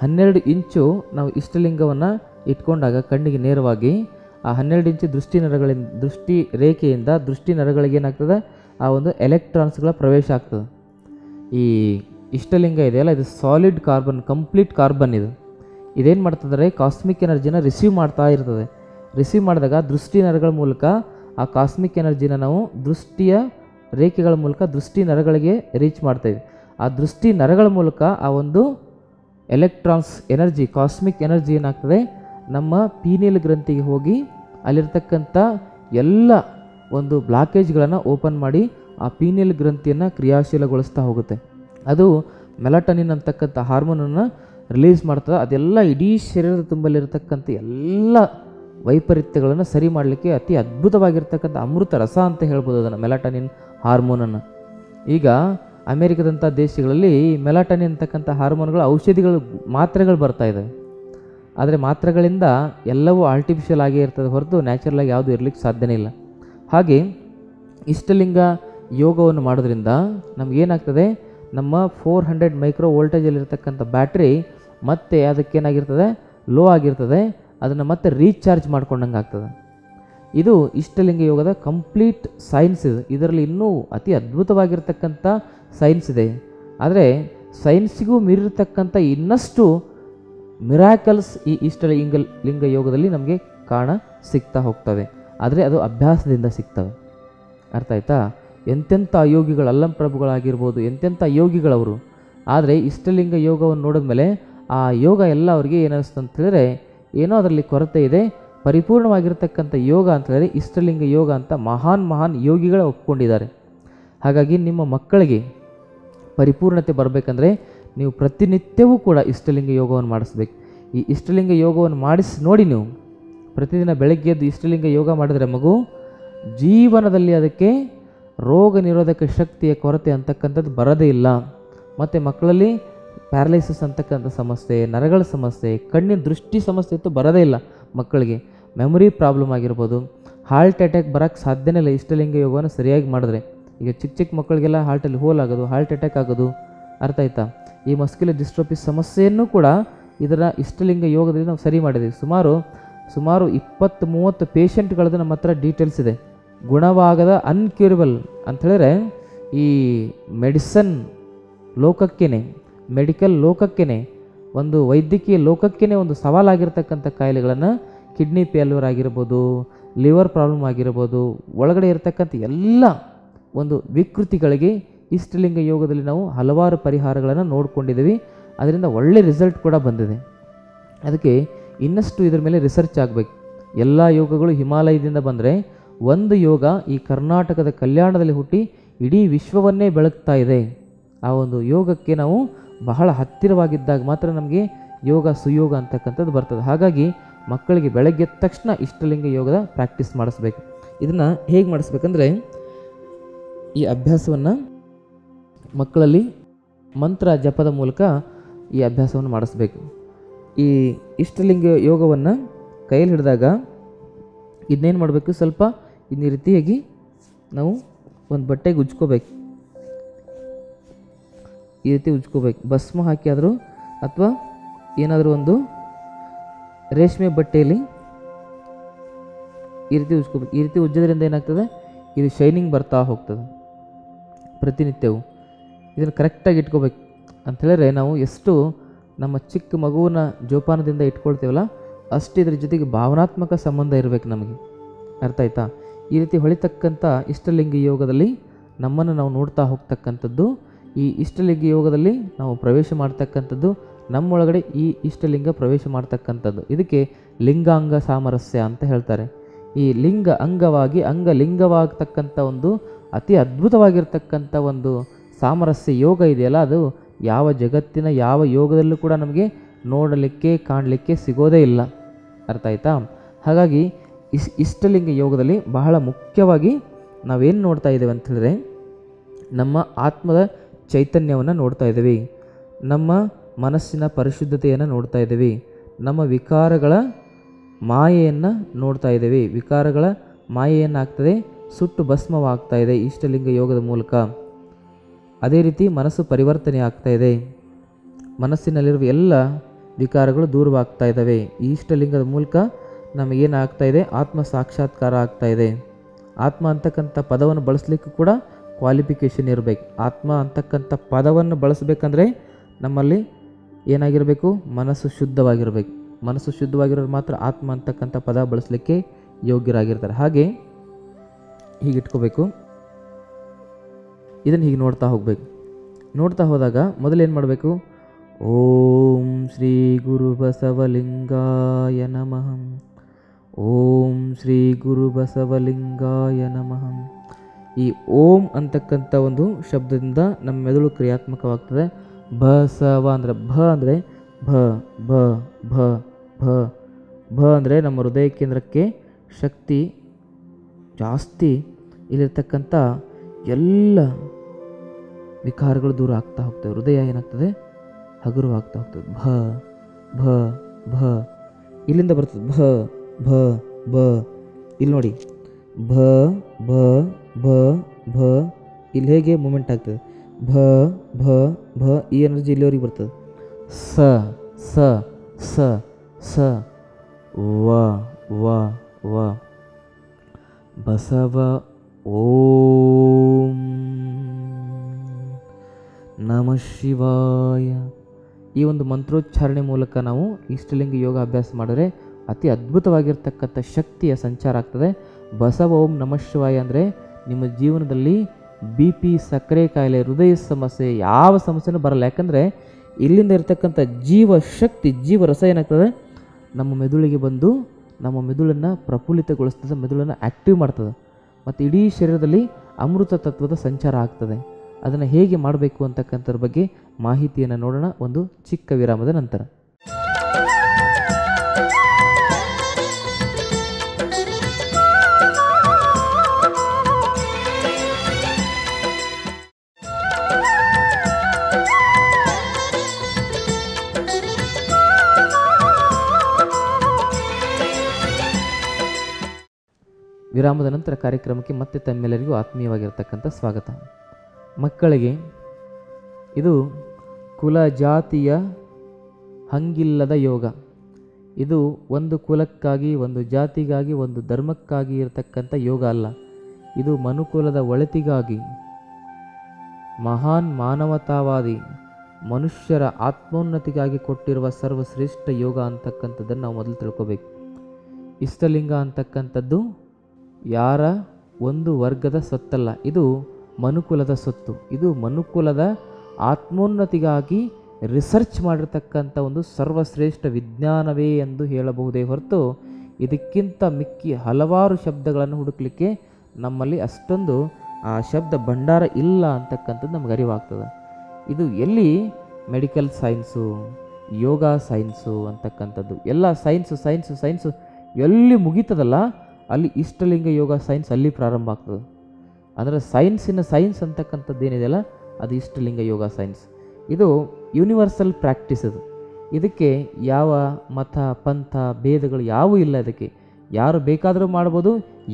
ಹನ್ನೆರಡು ಇಂಚು ನಾವು ಇಷ್ಟಲಿಂಗವನ್ನು ಇಟ್ಕೊಂಡಾಗ ಕಣ್ಣಿಗೆ ನೇರವಾಗಿ ಆ ಹನ್ನೆರಡು ಇಂಚು ದೃಷ್ಟಿ ನರಗಳಿಂದ ದೃಷ್ಟಿ ರೇಖೆಯಿಂದ ದೃಷ್ಟಿ ನರಗಳಿಗೆ ಏನಾಗ್ತದೆ? ಆ ಒಂದು ಎಲೆಕ್ಟ್ರಾನ್ಸ್ಗಳ ಪ್ರವೇಶ ಆಗ್ತದೆ. ಈ ಇಷ್ಟಲಿಂಗ ಇದೆಯಲ್ಲ ಇದು ಸಾಲಿಡ್ ಕಾರ್ಬನ್ ಕಂಪ್ಲೀಟ್ ಕಾರ್ಬನ್ ಇದು. ಇದೇನು ಮಾಡ್ತದೆ ಕಾಸ್ಮಿಕ್ ಎನರ್ಜಿನ ರಿಸೀವ್ ಮಾಡ್ತಾ ಇರ್ತದೆ. ರಿಸೀವ್ ಮಾಡಿದಾಗ ದೃಷ್ಟಿ ನರಗಳ ಮೂಲಕ ಆ ಕಾಸ್ಮಿಕ್ ಎನರ್ಜಿನ ನಾವು ದೃಷ್ಟಿಯ ರೇಖೆಗಳ ಮೂಲಕ ದೃಷ್ಟಿ ನರಗಳಿಗೆ ರೀಚ್ ಮಾಡ್ತೇವೆ ಆ ದೃಷ್ಟಿ ನರಗಳ ಮೂಲಕ ಆ ಒಂದು ಎಲೆಕ್ಟ್ರಾನ್ಸ್ ಎನರ್ಜಿ ಕಾಸ್ಮಿಕ್ ಎನರ್ಜಿ ಏನಾಗ್ತದೆ? ನಮ್ಮ ಪೀನಿಯಲ್ ಗ್ರಂಥಿಗೆ ಹೋಗಿ ಅಲ್ಲಿರ್ತಕ್ಕಂಥ ಎಲ್ಲ ಒಂದು ಬ್ಲಾಕೇಜ್ಗಳನ್ನು ಓಪನ್ ಮಾಡಿ ಆ ಪೀನಿಯಲ್ ಗ್ರಂಥಿಯನ್ನು ಕ್ರಿಯಾಶೀಲಗೊಳಿಸ್ತಾ ಹೋಗುತ್ತೆ. ಅದು ಮೆಲಟನಿನ್ ಅಂತಕ್ಕಂಥ ಹಾರ್ಮೋನನ್ನು ರಿಲೀಸ್ ಮಾಡ್ತದೆ. ಅದೆಲ್ಲ ಇಡೀ ಶರೀರದ ತುಂಬಲಿರ್ತಕ್ಕಂಥ ಎಲ್ಲ ವೈಪರೀತ್ಯಗಳನ್ನು ಸರಿ ಮಾಡಲಿಕ್ಕೆ ಅತಿ ಅದ್ಭುತವಾಗಿರ್ತಕ್ಕಂಥ ಅಮೃತ ರಸ ಅಂತ ಹೇಳ್ಬೋದು ಅದನ್ನು, ಮೆಲಾಟನಿನ್ ಹಾರ್ಮೋನನ್ನು. ಈಗ ಅಮೇರಿಕದಂಥ ದೇಶಗಳಲ್ಲಿ ಈ ಮೆಲಾಟನಿನ್ ಅಂತಕ್ಕಂಥ ಹಾರ್ಮೋನ್ಗಳು ಔಷಧಿಗಳು ಮಾತ್ರೆಗಳು ಬರ್ತಾ ಇದ್ದಾವೆ ಆದರೆ ಮಾತ್ರೆಗಳಿಂದ ಎಲ್ಲವೂ ಆರ್ಟಿಫಿಷಿಯಲ್ ಆಗೇ ಇರ್ತದೆ ಹೊರತು ನ್ಯಾಚುರಲ್ ಆಗಿ ಯಾವುದು ಇರಲಿಕ್ಕೆ ಸಾಧ್ಯನೇ ಇಲ್ಲ. ಹಾಗೆ ಇಷ್ಟಲಿಂಗ ಯೋಗವನ್ನು ಮಾಡೋದ್ರಿಂದ ನಮಗೇನಾಗ್ತದೆ ನಮ್ಮ ಫೋರ್ ಹಂಡ್ರೆಡ್ ಮೈಕ್ರೋ ವೋಲ್ಟೇಜಲ್ಲಿರ್ತಕ್ಕಂಥ ಬ್ಯಾಟ್ರಿ ಮತ್ತೆ ಅದಕ್ಕೇನಾಗಿರ್ತದೆ ಲೋ ಆಗಿರ್ತದೆ. ಅದನ್ನು ಮತ್ತೆ ರೀಚಾರ್ಜ್ ಮಾಡ್ಕೊಂಡಂಗೆ ಆಗ್ತದೆ. ಇದು ಇಷ್ಟಲಿಂಗ ಯೋಗದ ಕಂಪ್ಲೀಟ್ ಸೈನ್ಸ್ ಇದು. ಇದರಲ್ಲಿ ಇನ್ನೂ ಅತಿ ಅದ್ಭುತವಾಗಿರ್ತಕ್ಕಂಥ ಸೈನ್ಸ್ ಇದೆ. ಆದರೆ ಸೈನ್ಸಿಗೂ ಮೀರಿರ್ತಕ್ಕಂಥ ಇನ್ನಷ್ಟು ಮಿರಾಕಲ್ಸ್ ಈ ಇಷ್ಟಲಿಂಗ, ಲಿಂಗ ಯೋಗದಲ್ಲಿ ನಮಗೆ ಕಾಣ ಸಿಗ್ತಾ ಹೋಗ್ತವೆ. ಆದರೆ ಅದು ಅಭ್ಯಾಸದಿಂದ ಸಿಗ್ತವೆ. ಅರ್ಥ ಆಯ್ತಾ? ಎಂತೆಂಥ ಯೋಗಿಗಳು ಅಲ್ಲಂ ಪ್ರಭುಗಳಾಗಿರ್ಬೋದು, ಎಂತೆಂಥ ಯೋಗಿಗಳವರು. ಆದರೆ ಇಷ್ಟಲಿಂಗ ಯೋಗವನ್ನು ನೋಡಿದ್ಮೇಲೆ ಆ ಯೋಗ ಎಲ್ಲ ಅವ್ರಿಗೆ ಏನಿಸ್ತು ಅಂತ ಹೇಳಿದ್ರೆ ಏನೋ ಅದರಲ್ಲಿ ಕೊರತೆ ಇದೆ. ಪರಿಪೂರ್ಣವಾಗಿರ್ತಕ್ಕಂಥ ಯೋಗ ಅಂತ ಹೇಳಿದ್ರೆ ಇಷ್ಟಲಿಂಗ ಯೋಗ ಅಂತ ಮಹಾನ್ ಮಹಾನ್ ಯೋಗಿಗಳ ಒಪ್ಕೊಂಡಿದ್ದಾರೆ. ಹಾಗಾಗಿ ನಿಮ್ಮ ಮಕ್ಕಳಿಗೆ ಪರಿಪೂರ್ಣತೆ ಬರಬೇಕಂದ್ರೆ ನೀವು ಪ್ರತಿನಿತ್ಯವೂ ಕೂಡ ಇಷ್ಟಲಿಂಗ ಯೋಗವನ್ನು ಮಾಡಿಸ್ಬೇಕು. ಈ ಇಷ್ಟಲಿಂಗ ಯೋಗವನ್ನು ಮಾಡಿಸಿ ನೋಡಿ ನೀವು. ಪ್ರತಿದಿನ ಬೆಳಗ್ಗೆ ಎದ್ದು ಇಷ್ಟಲಿಂಗ ಯೋಗ ಮಾಡಿದರೆ ಮಗು ಜೀವನದಲ್ಲಿ ಅದಕ್ಕೆ ರೋಗ ನಿರೋಧಕ ಶಕ್ತಿಯ ಕೊರತೆ ಅಂತಕ್ಕಂಥದ್ದು ಬರೋದೇ ಇಲ್ಲ. ಮತ್ತು ಮಕ್ಕಳಲ್ಲಿ ಪ್ಯಾರಲೈಸಿಸ್ ಅಂತಕ್ಕಂಥ ಸಮಸ್ಯೆ, ನರಗಳ ಸಮಸ್ಯೆ, ಕಣ್ಣಿನ ದೃಷ್ಟಿ ಸಮಸ್ಯೆ ಇತ್ತು ಬರೋದೇ ಇಲ್ಲ ಮಕ್ಕಳಿಗೆ. ಮೆಮೊರಿ ಪ್ರಾಬ್ಲಮ್ ಆಗಿರ್ಬೋದು, ಹಾರ್ಟ್ ಅಟ್ಯಾಕ್ ಬರೋಕ್ಕೆ ಸಾಧ್ಯನೇ ಇಲ್ಲ ಇಷ್ಟಲಿಂಗ ಯೋಗವನ್ನು ಸರಿಯಾಗಿ ಮಾಡಿದ್ರೆ. ಈಗ ಚಿಕ್ಕ ಚಿಕ್ಕ ಮಕ್ಕಳಿಗೆಲ್ಲ ಹಾರ್ಟಲ್ಲಿ ಹೋಲ್ ಆಗೋದು, ಹಾರ್ಟ್ ಅಟ್ಯಾಕ್ ಆಗೋದು, ಅರ್ಥ ಆಯ್ತಾ? ಈ ಮಸ್ಕ್ಯುಲರ್ ಡಿಸ್ಟ್ರೋಪಿ ಸಮಸ್ಯೆಯನ್ನು ಕೂಡ ಇದರ ಇಷ್ಟಲಿಂಗ ಯೋಗದಲ್ಲಿ ನಾವು ಸರಿ ಮಾಡಿದ್ದೀವಿ. ಸುಮಾರು ಸುಮಾರು ಇಪ್ಪತ್ತು ಮೂವತ್ತು ಪೇಷಂಟ್ಗಳದ್ದು ನಮ್ಮ ಹತ್ರ ಡೀಟೇಲ್ಸ್ ಇದೆ. ಗುಣವಾಗದ ಅನ್ಕ್ಯೂರಬಲ್ ಅಂಥೇಳಿದ್ರೆ ಈ ಮೆಡಿಸನ್ ಲೋಕಕ್ಕೇನೆ ಮೆಡಿಕಲ್ ಲೋಕಕ್ಕೇ ಒಂದು ವೈದ್ಯಕೀಯ ಲೋಕಕ್ಕೇ ಒಂದು ಸವಾಲಾಗಿರ್ತಕ್ಕಂಥ ಕಾಯಿಲೆಗಳನ್ನು ಕಿಡ್ನಿ ಫೇಲ್ಯೂರ್ ಆಗಿರ್ಬೋದು, ಲಿವರ್ ಪ್ರಾಬ್ಲಮ್ ಆಗಿರ್ಬೋದು, ಒಳಗಡೆ ಇರತಕ್ಕಂಥ ಎಲ್ಲ ಒಂದು ವಿಕೃತಿಗಳಿಗೆ ಇಷ್ಟಲಿಂಗ ಯೋಗದಲ್ಲಿ ನಾವು ಹಲವಾರು ಪರಿಹಾರಗಳನ್ನು ನೋಡ್ಕೊಂಡಿದ್ದೀವಿ. ಅದರಿಂದ ಒಳ್ಳೆ ರಿಸಲ್ಟ್ ಕೂಡ ಬಂದಿದೆ. ಅದಕ್ಕೆ ಇನ್ನಷ್ಟು ಇದರ ಮೇಲೆ ರಿಸರ್ಚ್ ಆಗಬೇಕು. ಎಲ್ಲ ಯೋಗಗಳು ಹಿಮಾಲಯದಿಂದ ಬಂದರೆ ಒಂದು ಯೋಗ ಈ ಕರ್ನಾಟಕದ ಕಲ್ಯಾಣದಲ್ಲಿ ಹುಟ್ಟಿ ಇಡೀ ವಿಶ್ವವನ್ನೇ ಬೆಳಗ್ತಾ ಇದೆ. ಆ ಒಂದು ಯೋಗಕ್ಕೆ ನಾವು ಬಹಳ ಹತ್ತಿರವಾಗಿದ್ದಾಗ ಮಾತ್ರ ನಮಗೆ ಯೋಗ, ಸುಯೋಗ ಅಂತಕ್ಕಂಥದ್ದು ಬರ್ತದೆ. ಹಾಗಾಗಿ ಮಕ್ಕಳಿಗೆ ಬೆಳಗ್ಗೆ ತಕ್ಷಣ ಇಷ್ಟಲಿಂಗ ಯೋಗದ ಪ್ರಾಕ್ಟೀಸ್ ಮಾಡಿಸ್ಬೇಕು. ಇದನ್ನು ಹೇಗೆ ಮಾಡಿಸ್ಬೇಕಂದ್ರೆ, ಈ ಅಭ್ಯಾಸವನ್ನು ಮಕ್ಕಳಲ್ಲಿ ಮಂತ್ರ ಜಪದ ಮೂಲಕ ಈ ಅಭ್ಯಾಸವನ್ನು ಮಾಡಿಸ್ಬೇಕು. ಈ ಇಷ್ಟಲಿಂಗ ಯೋಗವನ್ನು ಕೈಯಲ್ಲಿ ಹಿಡಿದಾಗ ಇದನ್ನೇನು ಮಾಡಬೇಕು? ಸ್ವಲ್ಪ ಈ ರೀತಿಯಾಗಿ ನಾವು ಒಂದು ಬಟ್ಟೆಗೆ ಉಜ್ಕೋಬೇಕು. ಈ ರೀತಿ ಉಜ್ಕೋಬೇಕು. ಭಸ್ಮ ಹಾಕಿ ಆದರೂ ಅಥವಾ ಏನಾದರೂ ಒಂದು ರೇಷ್ಮೆ ಬಟ್ಟೆಯಲ್ಲಿ ಈ ರೀತಿ ಉಜ್ಕೋಬೇಕು. ಈ ರೀತಿ ಉಜ್ಜೋದ್ರಿಂದ ಏನಾಗ್ತದೆ? ಇದು ಶೈನಿಂಗ್ ಬರ್ತಾ ಹೋಗ್ತದೆ. ಪ್ರತಿನಿತ್ಯವು. ಇದನ್ನು ಕರೆಕ್ಟಾಗಿ ಇಟ್ಕೋಬೇಕು. ಅಂತ ಹೇಳಿದ್ರೆ ನಾವು ಎಷ್ಟು ನಮ್ಮ ಚಿಕ್ಕ ಮಗುವಿನ ಜೋಪಾನದಿಂದ ಇಟ್ಕೊಳ್ತೀವಲ್ಲ, ಅಷ್ಟು ಇದ್ರ ಜೊತೆಗೆ ಭಾವನಾತ್ಮಕ ಸಂಬಂಧ ಇರಬೇಕು ನಮಗೆ. ಅರ್ಥ ಆಯ್ತಾ? ಈ ರೀತಿ ಹೊಳಿತಕ್ಕಂಥ ಇಷ್ಟಲಿಂಗ ಯೋಗದಲ್ಲಿ ನಮ್ಮನ್ನು ನಾವು ನೋಡ್ತಾ ಹೋಗ್ತಕ್ಕಂಥದ್ದು ಈ ಇಷ್ಟಲಿಂಗ ಯೋಗದಲ್ಲಿ ನಾವು ಪ್ರವೇಶ ಮಾಡ್ತಕ್ಕಂಥದ್ದು, ನಮ್ಮೊಳಗಡೆ ಈ ಇಷ್ಟಲಿಂಗ ಪ್ರವೇಶ ಮಾಡ್ತಕ್ಕಂಥದ್ದು. ಇದಕ್ಕೆ ಲಿಂಗಾಂಗ ಸಾಮರಸ್ಯ ಅಂತ ಹೇಳ್ತಾರೆ. ಈ ಲಿಂಗ ಅಂಗವಾಗಿ, ಅಂಗಲಿಂಗವಾಗತಕ್ಕಂಥ ಒಂದು ಅತಿ ಅದ್ಭುತವಾಗಿರ್ತಕ್ಕಂಥ ಒಂದು ಸಾಮರಸ್ಯ ಯೋಗ ಇದೆಯಲ್ಲ, ಅದು ಯಾವ ಜಗತ್ತಿನ ಯಾವ ಯೋಗದಲ್ಲೂ ಕೂಡ ನಮಗೆ ನೋಡಲಿಕ್ಕೆ, ಕಾಣಲಿಕ್ಕೆ ಸಿಗೋದೇ ಇಲ್ಲ. ಅರ್ಥ ಆಯ್ತಾ? ಹಾಗಾಗಿ ಇಸ್, ಇಷ್ಟಲಿಂಗ ಯೋಗದಲ್ಲಿ ಬಹಳ ಮುಖ್ಯವಾಗಿ ನಾವೇನು ನೋಡ್ತಾ ಇದ್ದೇವೆ ಅಂತ ಹೇಳಿದ್ರೆ, ನಮ್ಮ ಆತ್ಮದ ಚೈತನ್ಯವನ್ನು ನೋಡ್ತಾ ಇದ್ದೀವಿ. ನಮ್ಮ ಮನಸ್ಸಿನ ಪರಿಶುದ್ಧತೆಯನ್ನು ನೋಡ್ತಾ ಇದ್ದೀವಿ. ನಮ್ಮ ವಿಕಾರಗಳ ಮಾಯೆಯನ್ನು ನೋಡ್ತಾ ಇದ್ದೀವಿ. ವಿಕಾರಗಳ ಮಾಯೆಯನ್ನಾಗ್ತದೆ, ಸುಟ್ಟು ಭಸ್ಮವಾಗ್ತಾ ಇದೆ ಇಷ್ಟಲಿಂಗ ಯೋಗದ ಮೂಲಕ. ಅದೇ ರೀತಿ ಮನಸ್ಸು ಪರಿವರ್ತನೆ ಆಗ್ತಾ ಇದೆ. ಮನಸ್ಸಿನಲ್ಲಿರುವ ಎಲ್ಲ ವಿಕಾರಗಳು ದೂರವಾಗ್ತಾ ಇದ್ದಾವೆ. ಈ ಇಷ್ಟಲಿಂಗದ ಮೂಲಕ ನಮಗೇನಾಗ್ತಾ ಇದೆ? ಆತ್ಮ ಸಾಕ್ಷಾತ್ಕಾರ ಆಗ್ತಾ ಇದೆ. ಆತ್ಮ ಅಂತಕ್ಕಂಥ ಪದವನ್ನು ಬಳಸಲಿಕ್ಕೂ ಕೂಡ ಕ್ವಾಲಿಫಿಕೇಷನ್ ಇರಬೇಕು. ಆತ್ಮ ಅಂತಕ್ಕಂಥ ಪದವನ್ನು ಬಳಸಬೇಕಂದ್ರೆ ನಮ್ಮಲ್ಲಿ ಏನಾಗಿರಬೇಕು? ಮನಸ್ಸು ಶುದ್ಧವಾಗಿರಬೇಕು. ಮನಸ್ಸು ಶುದ್ಧವಾಗಿರೋರು ಮಾತ್ರ ಆತ್ಮ ಅಂತಕ್ಕಂಥ ಪದ ಬಳಸಲಿಕ್ಕೆ ಯೋಗ್ಯರಾಗಿರ್ತಾರೆ. ಹಾಗೆ ಹೀಗೆ ಇಟ್ಕೋಬೇಕು. ಇದನ್ನು ಹೀಗೆ ನೋಡ್ತಾ ಹೋಗಬೇಕು. ನೋಡ್ತಾ ಹೋದಾಗ ಮೊದಲೇನು ಮಾಡಬೇಕು? ಓಂ ಶ್ರೀ ಗುರು ಬಸವಲಿಂಗಾಯ ನಮಃ. ಓಂ ಶ್ರೀ ಗುರು ಬಸವಲಿಂಗಾಯ ನಮಃ. ಈ ಓಂ ಅಂತಕ್ಕಂಥ ಒಂದು ಶಬ್ದದಿಂದ ನಮ್ಮ ಮೆದುಳು ಕ್ರಿಯಾತ್ಮಕವಾಗ್ತದೆ. ಭ, ಸ, ವ ಅಂದರೆ ಭ ಅಂದರೆ ಭ ಭ ಭ ಭ. ಭ ಅಂದರೆ ನಮ್ಮ ಹೃದಯ ಕೇಂದ್ರಕ್ಕೆ ಶಕ್ತಿ ಜಾಸ್ತಿ ಇಲ್ಲಿರ್ತಕ್ಕಂಥ ಎಲ್ಲ ವಿಕಾರಗಳು ದೂರ ಆಗ್ತಾ ಹೋಗ್ತವೆ. ಹೃದಯ ಏನಾಗ್ತದೆ? ಹಗುರವಾಗ್ತಾ ಹೋಗ್ತದೆ. ಭ ಭ ಭ. ಇಲ್ಲಿಂದ ಬರ್ತದೆ. ಭ ಭ ಭ. ಇಲ್ಲಿ ನೋಡಿ. ಭ ಭ ಭ ಭ ಇಲ್ಲಿ ಹೇಗೆ ಮೂಮೆಂಟ್ ಆಗ್ತದೆ? ಭ ಭ ಭ ಈ ಎನರ್ಜಿ ಇಲ್ಲಿವರೆಗೆ ಬರ್ತದೆ? ಸ ಸ ಸ ಸ. ವ ವ ವ. ಬಸವ, ಓಂ. ನಮ ಶಿವಾಯ. ಈ ಒಂದು ಮಂತ್ರೋಚ್ಚಾರಣೆ ಮೂಲಕ ನಾವು ಇಷ್ಟಲಿಂಗ ಯೋಗ ಅಭ್ಯಾಸ ಮಾಡಿದ್ರೆ ಅತಿ ಅದ್ಭುತವಾಗಿರ್ತಕ್ಕಂಥ ಶಕ್ತಿಯ ಸಂಚಾರ ಆಗ್ತದೆ. ಬಸವ ಓಂ ನಮ ಶಿವಾಯ ಅಂದರೆ ನಿಮ್ಮ ಜೀವನದಲ್ಲಿ ಬಿ ಪಿ ಸಕ್ಕರೆ ಕಾಯಿಲೆ, ಹೃದಯ ಸಮಸ್ಯೆ ಯಾವ ಸಮಸ್ಯೆನೂ ಬರಲ್ಲ. ಯಾಕಂದರೆ ಇಲ್ಲಿಂದ ಇರತಕ್ಕಂಥ ಜೀವ ಶಕ್ತಿ, ಜೀವ ರಸ ಏನಾಗ್ತದೆ? ನಮ್ಮ ಮೆದುಳಿಗೆ ಬಂದು ನಮ್ಮ ಮೆದುಳನ್ನು ಪ್ರಫುಲ್ಲಿತಗೊಳಿಸ್ತದೆ, ಮೆದುಳನ್ನು ಆ್ಯಕ್ಟಿವ್ ಮಾಡ್ತದೆ. ಮತ್ತು ಇಡೀ ಶರೀರದಲ್ಲಿ ಅಮೃತ ತತ್ವದ ಸಂಚಾರ ಆಗ್ತದೆ. ಅದನ್ನು ಹೇಗೆ ಮಾಡಬೇಕು ಅಂತಕ್ಕಂಥದ್ರ ಬಗ್ಗೆ ಮಾಹಿತಿಯನ್ನು ನೋಡೋಣ ಒಂದು ಚಿಕ್ಕ ವಿರಾಮದ ನಂತರ. ವಿರಾಮದ ನಂತರ ಕಾರ್ಯಕ್ರಮಕ್ಕೆ ಮತ್ತೆ ತಮ್ಮೆಲ್ಲರಿಗೂ ಆತ್ಮೀಯವಾಗಿರ್ತಕ್ಕಂಥ ಸ್ವಾಗತ. ಮಕ್ಕಳಿಗೆ, ಇದು ಕುಲ ಜಾತಿಯ ಹಂಗಿಲ್ಲದ ಯೋಗ. ಇದು ಒಂದು ಕುಲಕ್ಕಾಗಿ, ಒಂದು ಜಾತಿಗಾಗಿ, ಒಂದು ಧರ್ಮಕ್ಕಾಗಿ ಇರತಕ್ಕಂಥ ಯೋಗ ಅಲ್ಲ. ಇದು ಮನುಕುಲದ ಒಳಿತಿಗಾಗಿ, ಮಹಾನ್ ಮಾನವತಾವಾದಿ, ಮನುಷ್ಯರ ಆತ್ಮೋನ್ನತಿಗಾಗಿ ಕೊಟ್ಟಿರುವ ಸರ್ವಶ್ರೇಷ್ಠ ಯೋಗ ಅಂತಕ್ಕಂಥದ್ದನ್ನು ನಾವು ಮೊದಲು ತಿಳ್ಕೋಬೇಕು. ಇಷ್ಟಲಿಂಗ ಅಂತಕ್ಕಂಥದ್ದು ಯಾರ? ಒಂದು ವರ್ಗದ ಸತ್ತಲ್ಲ, ಇದು ಮನುಕುಲದ ಸೊತ್ತು. ಇದು ಮನುಕುಲದ ಆತ್ಮೋನ್ನತಿಗಾಗಿ ರಿಸರ್ಚ್ ಮಾಡಿರ್ತಕ್ಕಂಥ ಒಂದು ಸರ್ವಶ್ರೇಷ್ಠ ವಿಜ್ಞಾನವೇ ಎಂದು ಹೇಳಬಹುದೇ ಹೊರತು ಇದಕ್ಕಿಂತ ಮಿಕ್ಕಿ ಹಲವಾರು ಶಬ್ದಗಳನ್ನು ಹುಡುಕಲಿಕ್ಕೆ ನಮ್ಮಲ್ಲಿ ಅಷ್ಟೊಂದು, ಆ, ಶಬ್ದ ಭಂಡಾರ ಇಲ್ಲ ಅಂತಕ್ಕಂಥದ್ದು ನಮ್ಗೆ ಅರಿವಾಗ್ತದೆ. ಇದು ಎಲ್ಲಿ? ಮೆಡಿಕಲ್ ಸೈನ್ಸು ಯೋಗ ಸೈನ್ಸು ಅಂತಕ್ಕಂಥದ್ದು. ಎಲ್ಲ ಸೈನ್ಸು ಸೈನ್ಸು ಸೈನ್ಸು ಎಲ್ಲಿ ಮುಗೀತದಲ್ಲ ಅಲ್ಲಿ ಇಷ್ಟಲಿಂಗ ಯೋಗ ಸೈನ್ಸ್ ಅಲ್ಲಿ ಪ್ರಾರಂಭ ಆಗ್ತದೆ. ಅಂದರೆ ಸೈನ್ಸಿನ ಸೈನ್ಸ್ ಅಂತಕ್ಕಂಥದ್ದು ಏನಿದೆಯಲ್ಲ, ಅದು ಇಷ್ಟಲಿಂಗ ಯೋಗ ಸೈನ್ಸ್ ಇದು ಯೂನಿವರ್ಸಲ್ ಪ್ರಾಕ್ಟೀಸ್ ಅದು ಇದಕ್ಕೆ ಯಾವ ಮತ, ಪಂಥ, ಭೇದಗಳು ಯಾವೂ ಇಲ್ಲ ಅದಕ್ಕೆ ಯಾರು ಬೇಕಾದರೂ ಮಾಡ್ಬೋದು,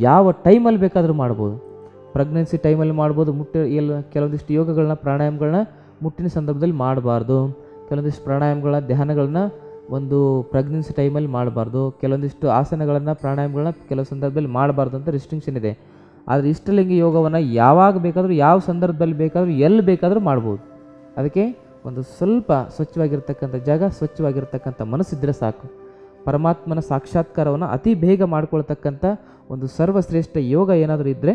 ಯಾವ ಟೈಮಲ್ಲಿ ಬೇಕಾದರೂ ಮಾಡ್ಬೋದು. ಪ್ರೆಗ್ನೆನ್ಸಿ ಟೈಮಲ್ಲಿ ಮಾಡ್ಬೋದು, ಮುಟ್ಟಿ, ಎಲ್ಲ ಕೆಲವೊಂದಿಷ್ಟು ಯೋಗಗಳನ್ನ, ಪ್ರಾಣಾಯಾಮಗಳನ್ನ ಮುಟ್ಟಿನ ಸಂದರ್ಭದಲ್ಲಿ ಮಾಡಬಾರ್ದು. ಕೆಲವೊಂದಿಷ್ಟು ಪ್ರಾಣಾಯಾಮಗಳ ಧ್ಯಾನಗಳನ್ನ ಒಂದು ಪ್ರೆಗ್ನೆನ್ಸಿ ಟೈಮಲ್ಲಿ ಮಾಡಬಾರ್ದು. ಕೆಲವೊಂದಿಷ್ಟು ಆಸನಗಳನ್ನು, ಪ್ರಾಣಾಯಾಮಗಳನ್ನ ಕೆಲವು ಸಂದರ್ಭದಲ್ಲಿ ಮಾಡಬಾರ್ದು ಅಂತ ರಿಸ್ಟ್ರಿಕ್ಷನ್ ಇದೆ. ಆದರೆ ಇಷ್ಟಲಿಂಗ ಯೋಗವನ್ನು ಯಾವಾಗ ಬೇಕಾದರೂ, ಯಾವ ಸಂದರ್ಭದಲ್ಲಿ ಬೇಕಾದರೂ, ಎಲ್ಲಿ ಬೇಕಾದರೂ ಮಾಡ್ಬೋದು. ಅದಕ್ಕೆ ಒಂದು ಸ್ವಲ್ಪ ಸ್ವಚ್ಛವಾಗಿರ್ತಕ್ಕಂಥ ಜಾಗ, ಸ್ವಚ್ಛವಾಗಿರ್ತಕ್ಕಂಥ ಮನಸ್ಸಿದ್ರೆ ಸಾಕು. ಪರಮಾತ್ಮನ ಸಾಕ್ಷಾತ್ಕಾರವನ್ನು ಅತಿ ಬೇಗ ಮಾಡ್ಕೊಳ್ತಕ್ಕಂಥ ಒಂದು ಸರ್ವಶ್ರೇಷ್ಠ ಯೋಗ ಏನಾದರೂ ಇದ್ದರೆ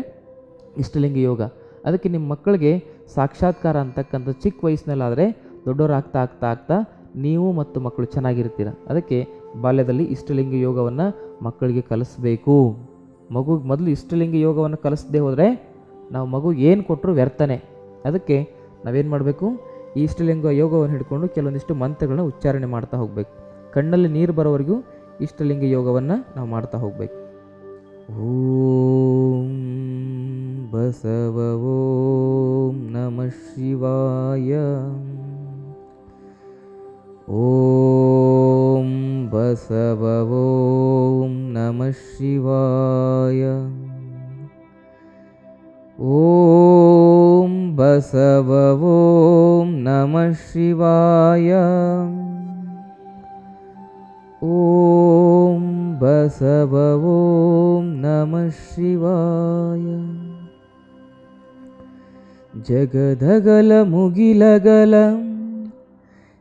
ಇಷ್ಟಲಿಂಗ ಯೋಗ. ಅದಕ್ಕೆ ನಿಮ್ಮ ಮಕ್ಕಳಿಗೆ ಸಾಕ್ಷಾತ್ಕಾರ ಅಂತಕ್ಕಂಥ ಚಿಕ್ಕ ವಯಸ್ಸಿನಲ್ಲಾದರೆ ದೊಡ್ಡವರು ಆಗ್ತಾ ಆಗ್ತಾ ಆಗ್ತಾ ನೀವು ಮತ್ತು ಮಕ್ಕಳು ಚೆನ್ನಾಗಿರ್ತೀರ ಅದಕ್ಕೆ ಬಾಲ್ಯದಲ್ಲಿ ಇಷ್ಟಲಿಂಗ ಯೋಗವನ್ನು ಮಕ್ಕಳಿಗೆ ಕಲಿಸ್ಬೇಕು. ಮಗು ಮೊದಲು ಇಷ್ಟಲಿಂಗ ಯೋಗವನ್ನು ಕಲಿಸದೆ ಹೋದರೆ ನಾವು ಮಗು ಏನು ಕೊಟ್ಟರು ವ್ಯರ್ಥನೆ. ಅದಕ್ಕೆ ನಾವೇನು ಮಾಡಬೇಕು? ಈ ಇಷ್ಟಲಿಂಗ ಯೋಗವನ್ನು ಹಿಡ್ಕೊಂಡು ಕೆಲವೊಂದಿಷ್ಟು ಮಂತ್ರಗಳನ್ನ ಉಚ್ಚಾರಣೆ ಮಾಡ್ತಾ ಹೋಗಬೇಕು. ಕಣ್ಣಲ್ಲಿ ನೀರು ಬರೋವರೆಗೂ ಇಷ್ಟಲಿಂಗ ಯೋಗವನ್ನು ನಾವು ಮಾಡ್ತಾ ಹೋಗಬೇಕು. ಓಂ ಬಸವ, ಓಂ ನಮಃ ಶಿವಾಯ. ॐ बसवो नमः शिवाय। ॐ बसवो नमः शिवाय। ॐ शिवायो नमः शिवाय। जगदगलमुगिलगलम्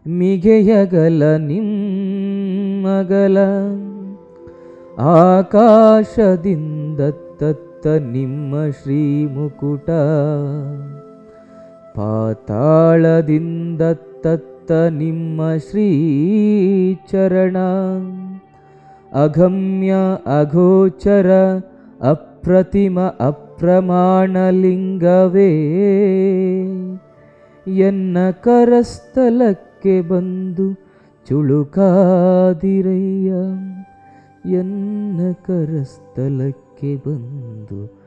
ಮಿಗೆಯಗಲ ನಿಮ್ಮಗಲ, ಆಕಾಶದಿಂದ ತತ್ತ ನಿಮ್ಮ ಶ್ರೀಮುಕುಟ ಪಾತಾಳದಿಂದ ತತ್ತ ನಿಮ್ಮ ಶ್ರೀಚರಣ ಅಗಮ್ಯ ಅಗೋಚರ ಅಪ್ರತಿಮ ಅಪ್ರಮಾಣಲಿಂಗವೇ ಎನ್ನ ಕರಸ್ಥಲಕ್ಕೆ ಬಂದು ಚುಳುಕಾದಿರಯ್ಯ. ಎನ್ನ ಕರಸ್ಥಲಕ್ಕೆ ಬಂದು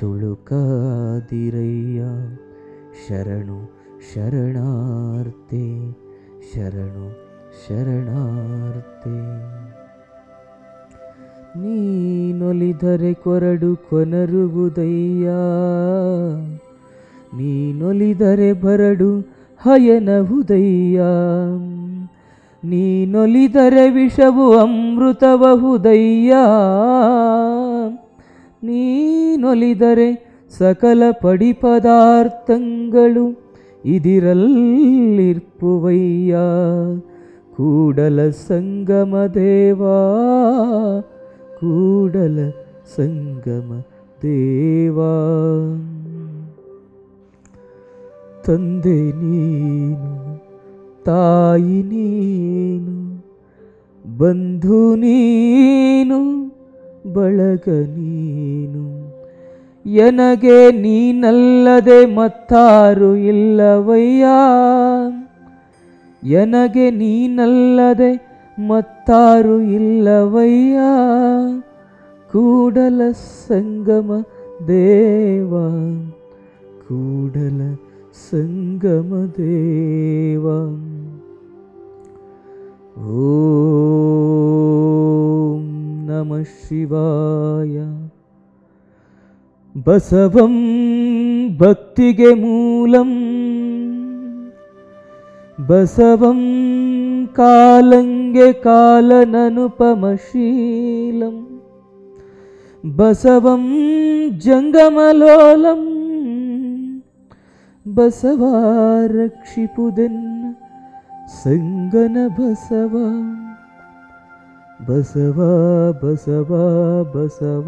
ಚುಳುಕಾದಿರಯ್ಯ. ಶರಣು ಶರಣಾರ್ತೆ ಶರಣು ಶರಣಾರ್ತೆ. ನೀನೊಲಿದರೆ ಕೊರಡು ಕೊನರುವುದಯ್ಯ. ನೀನೊಲಿದರೆ ಬರಡು ಹಯನಹುದಯ್ಯ ನೀನೊಲಿದರೆ ವಿಷವು ಅಮೃತಬಹುದಯ್ಯ ನೀನೊಲಿದರೆ ಸಕಲ ಪಡಿ ಪದಾರ್ಥಗಳು ಇದಿರಲ್ಲಿರ್ಪುವಯ್ಯ. ಕೂಡಲ ಸಂಗಮ ದೇವಾ, ಕೂಡಲ ಸಂಗಮ ದೇವಾ. ತಂದೆ ನೀನು, ತಾಯಿ ನೀನು, ಬಂಧು ನೀನು, ಬಳಗ ನೀನು. ಎನಗೆ ನೀನಲ್ಲದೆ ಮತ್ತಾರು ಇಲ್ಲವಯ್ಯ? ಎನಗೆ ನೀನಲ್ಲದೆ ಮತ್ತಾರು ಇಲ್ಲವಯ್ಯ? ಕೂಡಲ ಸಂಗಮ ದೇವ, ಕೂಡಲ गमदेवा नमः शिवाय। बसवं भक्तिगे मूलम् बसवं कालङ्गे कालननुपमशीलं बसवं जङ्गमलोलम्। ಬಸವ ರಕ್ಷಿಪುದೆನ್ನ ಸಂಗನ ಬಸವ ಬಸವ ಬಸವ ಬಸವ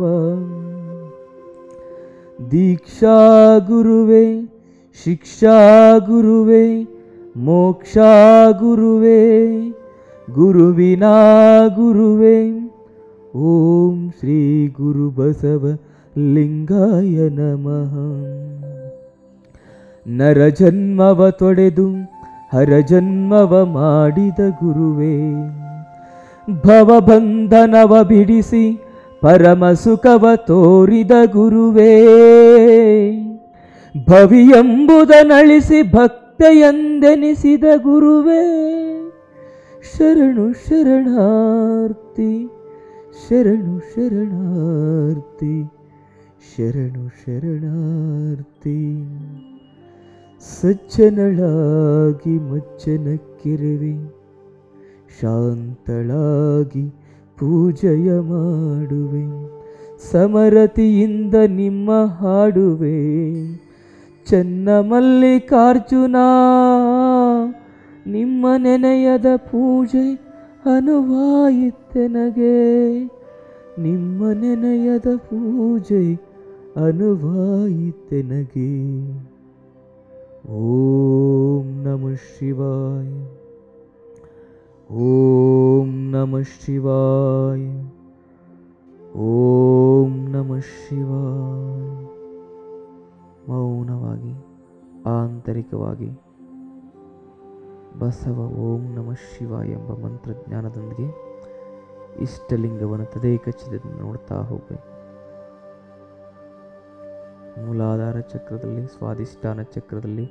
ದೀಕ್ಷಾ ಗುರುವೆ ಶಿಕ್ಷಾ ಗುರುವೆ ಮೋಕ್ಷ ಗುರುವೆ ಗುರುವಿನ ಗುರುವೆ ಓಂ ಶ್ರೀ ಗುರು ಬಸವ ಲಿಂಗಾಯ ನಮಃ ನರಜನ್ಮವ ತೊಡೆದು ಹರಜನ್ಮವ ಮಾಡಿದ ಗುರುವೇ. ಭವಬಂಧನವ ಬಿಡಿಸಿ ಪರಮ ಸುಖವ ತೋರಿದ ಗುರುವೇ. ಭವಿಯೆಂಬುದನಳಿಸಿ ಎಂದೆನಿಸಿದ ಗುರುವೇ. ಶರಣು ಶರಣಾರ್ತಿ ಶರಣು ಶರಣಾರ್ತಿ ಶರಣು ಶರಣಾರ್ಥಿ. ಸಜ್ಜನಳಾಗಿ ಮಜ್ಜನಕ್ಕಿರುವೆ ಶಾಂತಳಾಗಿ ಪೂಜೆಯ ಮಾಡುವೆ. ಸಮರತಿಯಿಂದ ನಿಮ್ಮ ಹಾಡುವೆ. ಚನ್ನ ಮಲ್ಲಿಕಾರ್ಜುನ, ನಿಮ್ಮ ನೆನೆಯದ ಪೂಜೆ ಅನುವಾಯಿತೆನಗೆ ನಿಮ್ಮ ನೆನೆಯದ ಪೂಜೆ ಅನುವಾಯಿತೆನಗೆ ಓಂ ನಮಃ ಶಿವಾಯ. ಓಂ ನಮಃ ಶಿವಾಯ. ಓಂ ನಮಃ ಶಿವಾಯ. ಮೌನವಾಗಿ, ಆಂತರಿಕವಾಗಿ ಬಸವ ಓಂ ನಮಃ ಶಿವಾಯ ಎಂಬ ಮಂತ್ರಜ್ಞಾನದೊಂದಿಗೆ ಇಷ್ಟಲಿಂಗವನ್ನು ತದೇಕಚ್ಛದಿಂದ ನೋಡ್ತಾ ಹೋಗಬೇಕು. ಮೂಲಾಧಾರ ಚಕ್ರದಲ್ಲಿ, ಸ್ವಾಧಿಷ್ಠಾನ ಚಕ್ರದಲ್ಲಿ,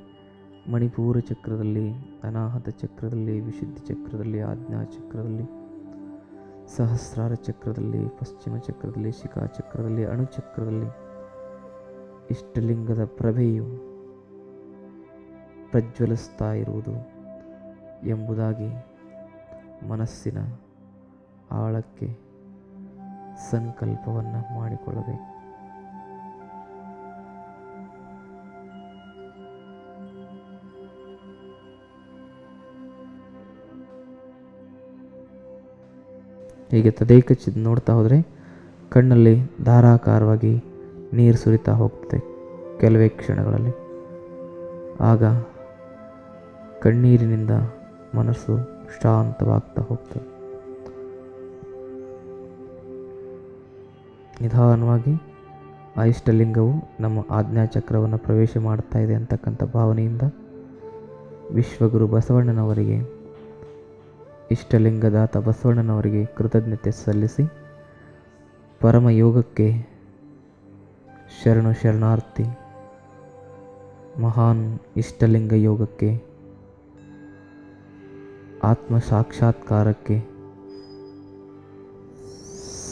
ಮಣಿಪೂರ ಚಕ್ರದಲ್ಲಿ, ಅನಾಹತ ಚಕ್ರದಲ್ಲಿ, ವಿಶುದ್ಧಿ ಚಕ್ರದಲ್ಲಿ, ಆಜ್ಞಾ ಚಕ್ರದಲ್ಲಿ, ಸಹಸ್ರಾರ ಚಕ್ರದಲ್ಲಿ, ಪಶ್ಚಿಮ ಚಕ್ರದಲ್ಲಿ, ಶಿಖಾ ಚಕ್ರದಲ್ಲಿ ಅಣುಚಕ್ರದಲ್ಲಿ ಇಷ್ಟಲಿಂಗದ ಪ್ರಭೆಯು ಪ್ರಜ್ವಲಿಸ್ತಾ ಇರುವುದು ಎಂಬುದಾಗಿ ಮನಸ್ಸಿನ ಆಳಕ್ಕೆ ಸಂಕಲ್ಪವನ್ನು ಮಾಡಿಕೊಳ್ಳಬೇಕು. ಹೀಗೆ ತದೇಕಚ್ಚಿದ್ ನೋಡ್ತಾ ಹೋದರೆ ಕಣ್ಣಲ್ಲಿ ಧಾರಾಕಾರವಾಗಿ ನೀರು ಸುರಿತಾ ಹೋಗ್ತದೆ ಕೆಲವೇ ಕ್ಷಣಗಳಲ್ಲಿ. ಆಗ ಕಣ್ಣೀರಿನಿಂದ ಮನಸ್ಸು ಶಾಂತವಾಗ್ತಾ ಹೋಗ್ತದೆ. ನಿಧಾನವಾಗಿ ಆ ಇಷ್ಟಲಿಂಗವು ನಮ್ಮ ಆಜ್ಞಾಚಕ್ರವನ್ನು ಪ್ರವೇಶ ಮಾಡ್ತಾ ಇದೆ ಅಂತಕ್ಕಂಥ ಭಾವನೆಯಿಂದ ವಿಶ್ವಗುರು ಬಸವಣ್ಣನವರಿಗೆ ಇಷ್ಟಲಿಂಗದಾತ ಬಸವಣ್ಣನವರಿಗೆ ಕೃತಜ್ಞತೆ ಸಲ್ಲಿಸಿ ಪರಮಯೋಗಕ್ಕೆ ಶರಣು ಶರಣಾರ್ಥಿ ಮಹಾನ್ ಇಷ್ಟಲಿಂಗ ಯೋಗಕ್ಕೆ ಆತ್ಮ ಸಾಕ್ಷಾತ್ಕಾರಕ್ಕೆ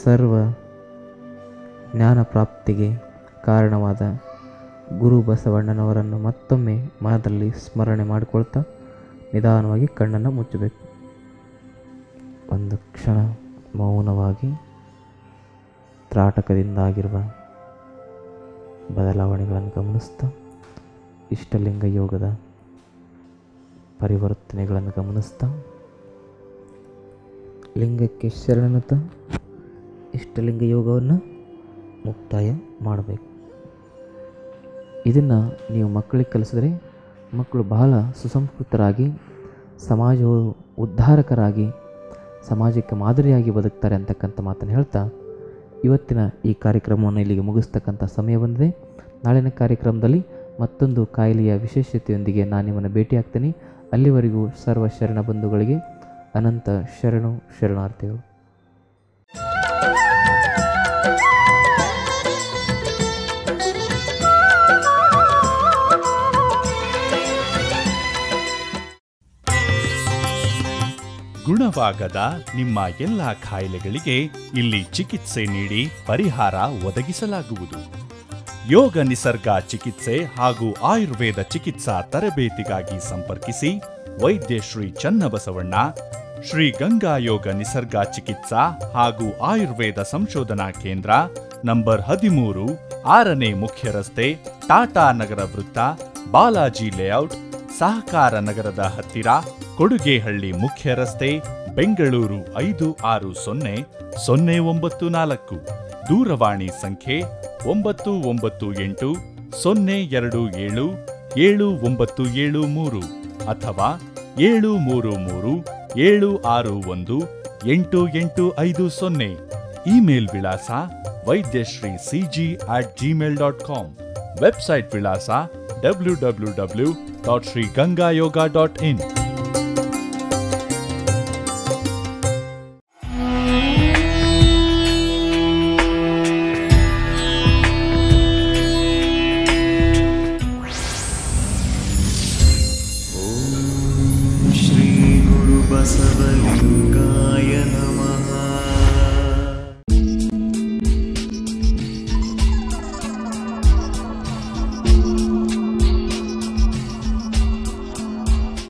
ಸರ್ವ ಜ್ಞಾನ ಪ್ರಾಪ್ತಿಗೆ ಕಾರಣವಾದ ಗುರು ಬಸವಣ್ಣನವರನ್ನು ಮತ್ತೊಮ್ಮೆ ಮನದಲ್ಲಿ ಸ್ಮರಣೆ ಮಾಡಿಕೊಳ್ತಾ ನಿಧಾನವಾಗಿ ಕಣ್ಣನ್ನು ಮುಚ್ಚಬೇಕು. ಕ್ಷಣ ಮೌನವಾಗಿ ತ್ರಾಟಕದಿಂದಾಗಿರುವ ಬದಲಾವಣೆಗಳನ್ನು ಗಮನಿಸ್ತಾ ಇಷ್ಟಲಿಂಗ ಯೋಗದ ಪರಿವರ್ತನೆಗಳನ್ನು ಗಮನಿಸ್ತಾ ಲಿಂಗಕ್ಕೆ ಶರಣತ ಇಷ್ಟಲಿಂಗ ಯೋಗವನ್ನು ಮುಕ್ತಾಯ ಮಾಡಬೇಕು. ಇದನ್ನು ನೀವು ಮಕ್ಕಳಿಗೆ ಕಲಿಸಿದ್ರೆ ಮಕ್ಕಳು ಬಹಳ ಸುಸಂಸ್ಕೃತರಾಗಿ, ಸಮಾಜವು ಉದ್ಧಾರಕರಾಗಿ ಸಮಾಜಕ್ಕೆ ಮಾದರಿಯಾಗಿ ಬದುಕ್ತಾರೆ ಅಂತಕ್ಕಂಥ ಮಾತನ್ನು ಹೇಳ್ತಾ ಇವತ್ತಿನ ಈ ಕಾರ್ಯಕ್ರಮವನ್ನು ಇಲ್ಲಿಗೆ ಮುಗಿಸ್ತಕ್ಕಂಥ ಸಮಯ ಬಂದಿದೆ. ನಾಳಿನ ಕಾರ್ಯಕ್ರಮದಲ್ಲಿ ಮತ್ತೊಂದು ಕಾಯಿಲೆಯ ವಿಶೇಷತೆಯೊಂದಿಗೆ ನಾನು ನಿಮ್ಮನ್ನು ಭೇಟಿಯಾಗ್ತೀನಿ ಅಲ್ಲಿವರೆಗೂ ಸರ್ವ ಶರಣ ಬಂಧುಗಳಿಗೆ ಅನಂತ ಶರಣು ಶರಣಾರ್ಥಿಗಳು. ಗುಣವಾಗದ ನಿಮ್ಮ ಎಲ್ಲ ಖಾಯಿಲೆಗಳಿಗೆ ಇಲ್ಲಿ ಚಿಕಿತ್ಸೆ ನೀಡಿ ಪರಿಹಾರ ಒದಗಿಸಲಾಗುವುದು. ಯೋಗ ನಿಸರ್ಗ ಚಿಕಿತ್ಸೆ ಹಾಗೂ ಆಯುರ್ವೇದ ಚಿಕಿತ್ಸಾ ತರಬೇತಿಗಾಗಿ ಸಂಪರ್ಕಿಸಿ ವೈದ್ಯ ಶ್ರೀ ಚನ್ನಬಸವಣ್ಣ, ಶ್ರೀ ಗಂಗಾ ಯೋಗ ನಿಸರ್ಗ ಚಿಕಿತ್ಸಾ ಹಾಗೂ ಆಯುರ್ವೇದ ಸಂಶೋಧನಾ ಕೇಂದ್ರ ನಂಬರ್ ಹದಿಮೂರು, ಆರನೇ ಮುಖ್ಯ ರಸ್ತೆ, ಟಾಟಾ ನಗರ ವೃತ್ತ, ಬಾಲಾಜಿ ಲೇಔಟ್ ಸಹಕಾರ ನಗರದ ಹತ್ತಿರ ಕೊಡುಗೆಹಳ್ಳಿ ಮುಖ್ಯ ರಸ್ತೆ, ಬೆಂಗಳೂರು ಐದು ಆರು ಸೊನ್ನೆ ಸೊನ್ನೆ ಒಂಬತ್ತು ನಾಲ್ಕು. ದೂರವಾಣಿ ಸಂಖ್ಯೆ ಒಂಬತ್ತು ಒಂಬತ್ತು ಎಂಟು, ಸೊನ್ನೆ ಎರಡು ಏಳು ಏಳು ಒಂಬತ್ತು ಏಳು ಮೂರು ಅಥವಾ ಏಳು ಮೂರು ಮೂರು, ಏಳು ಆರು ಒಂದು, ಎಂಟು ಎಂಟು ಐದು ಸೊನ್ನೆ. ಇಮೇಲ್ ವಿಳಾಸ Vaidyashree C G at Gmail dot com. Website ವಿಳಾಸ ಡಬ್ಲ್ಯೂ ಡಬ್ಲ್ಯೂ ಡಬ್ಲ್ಯೂ ಡಾಟ್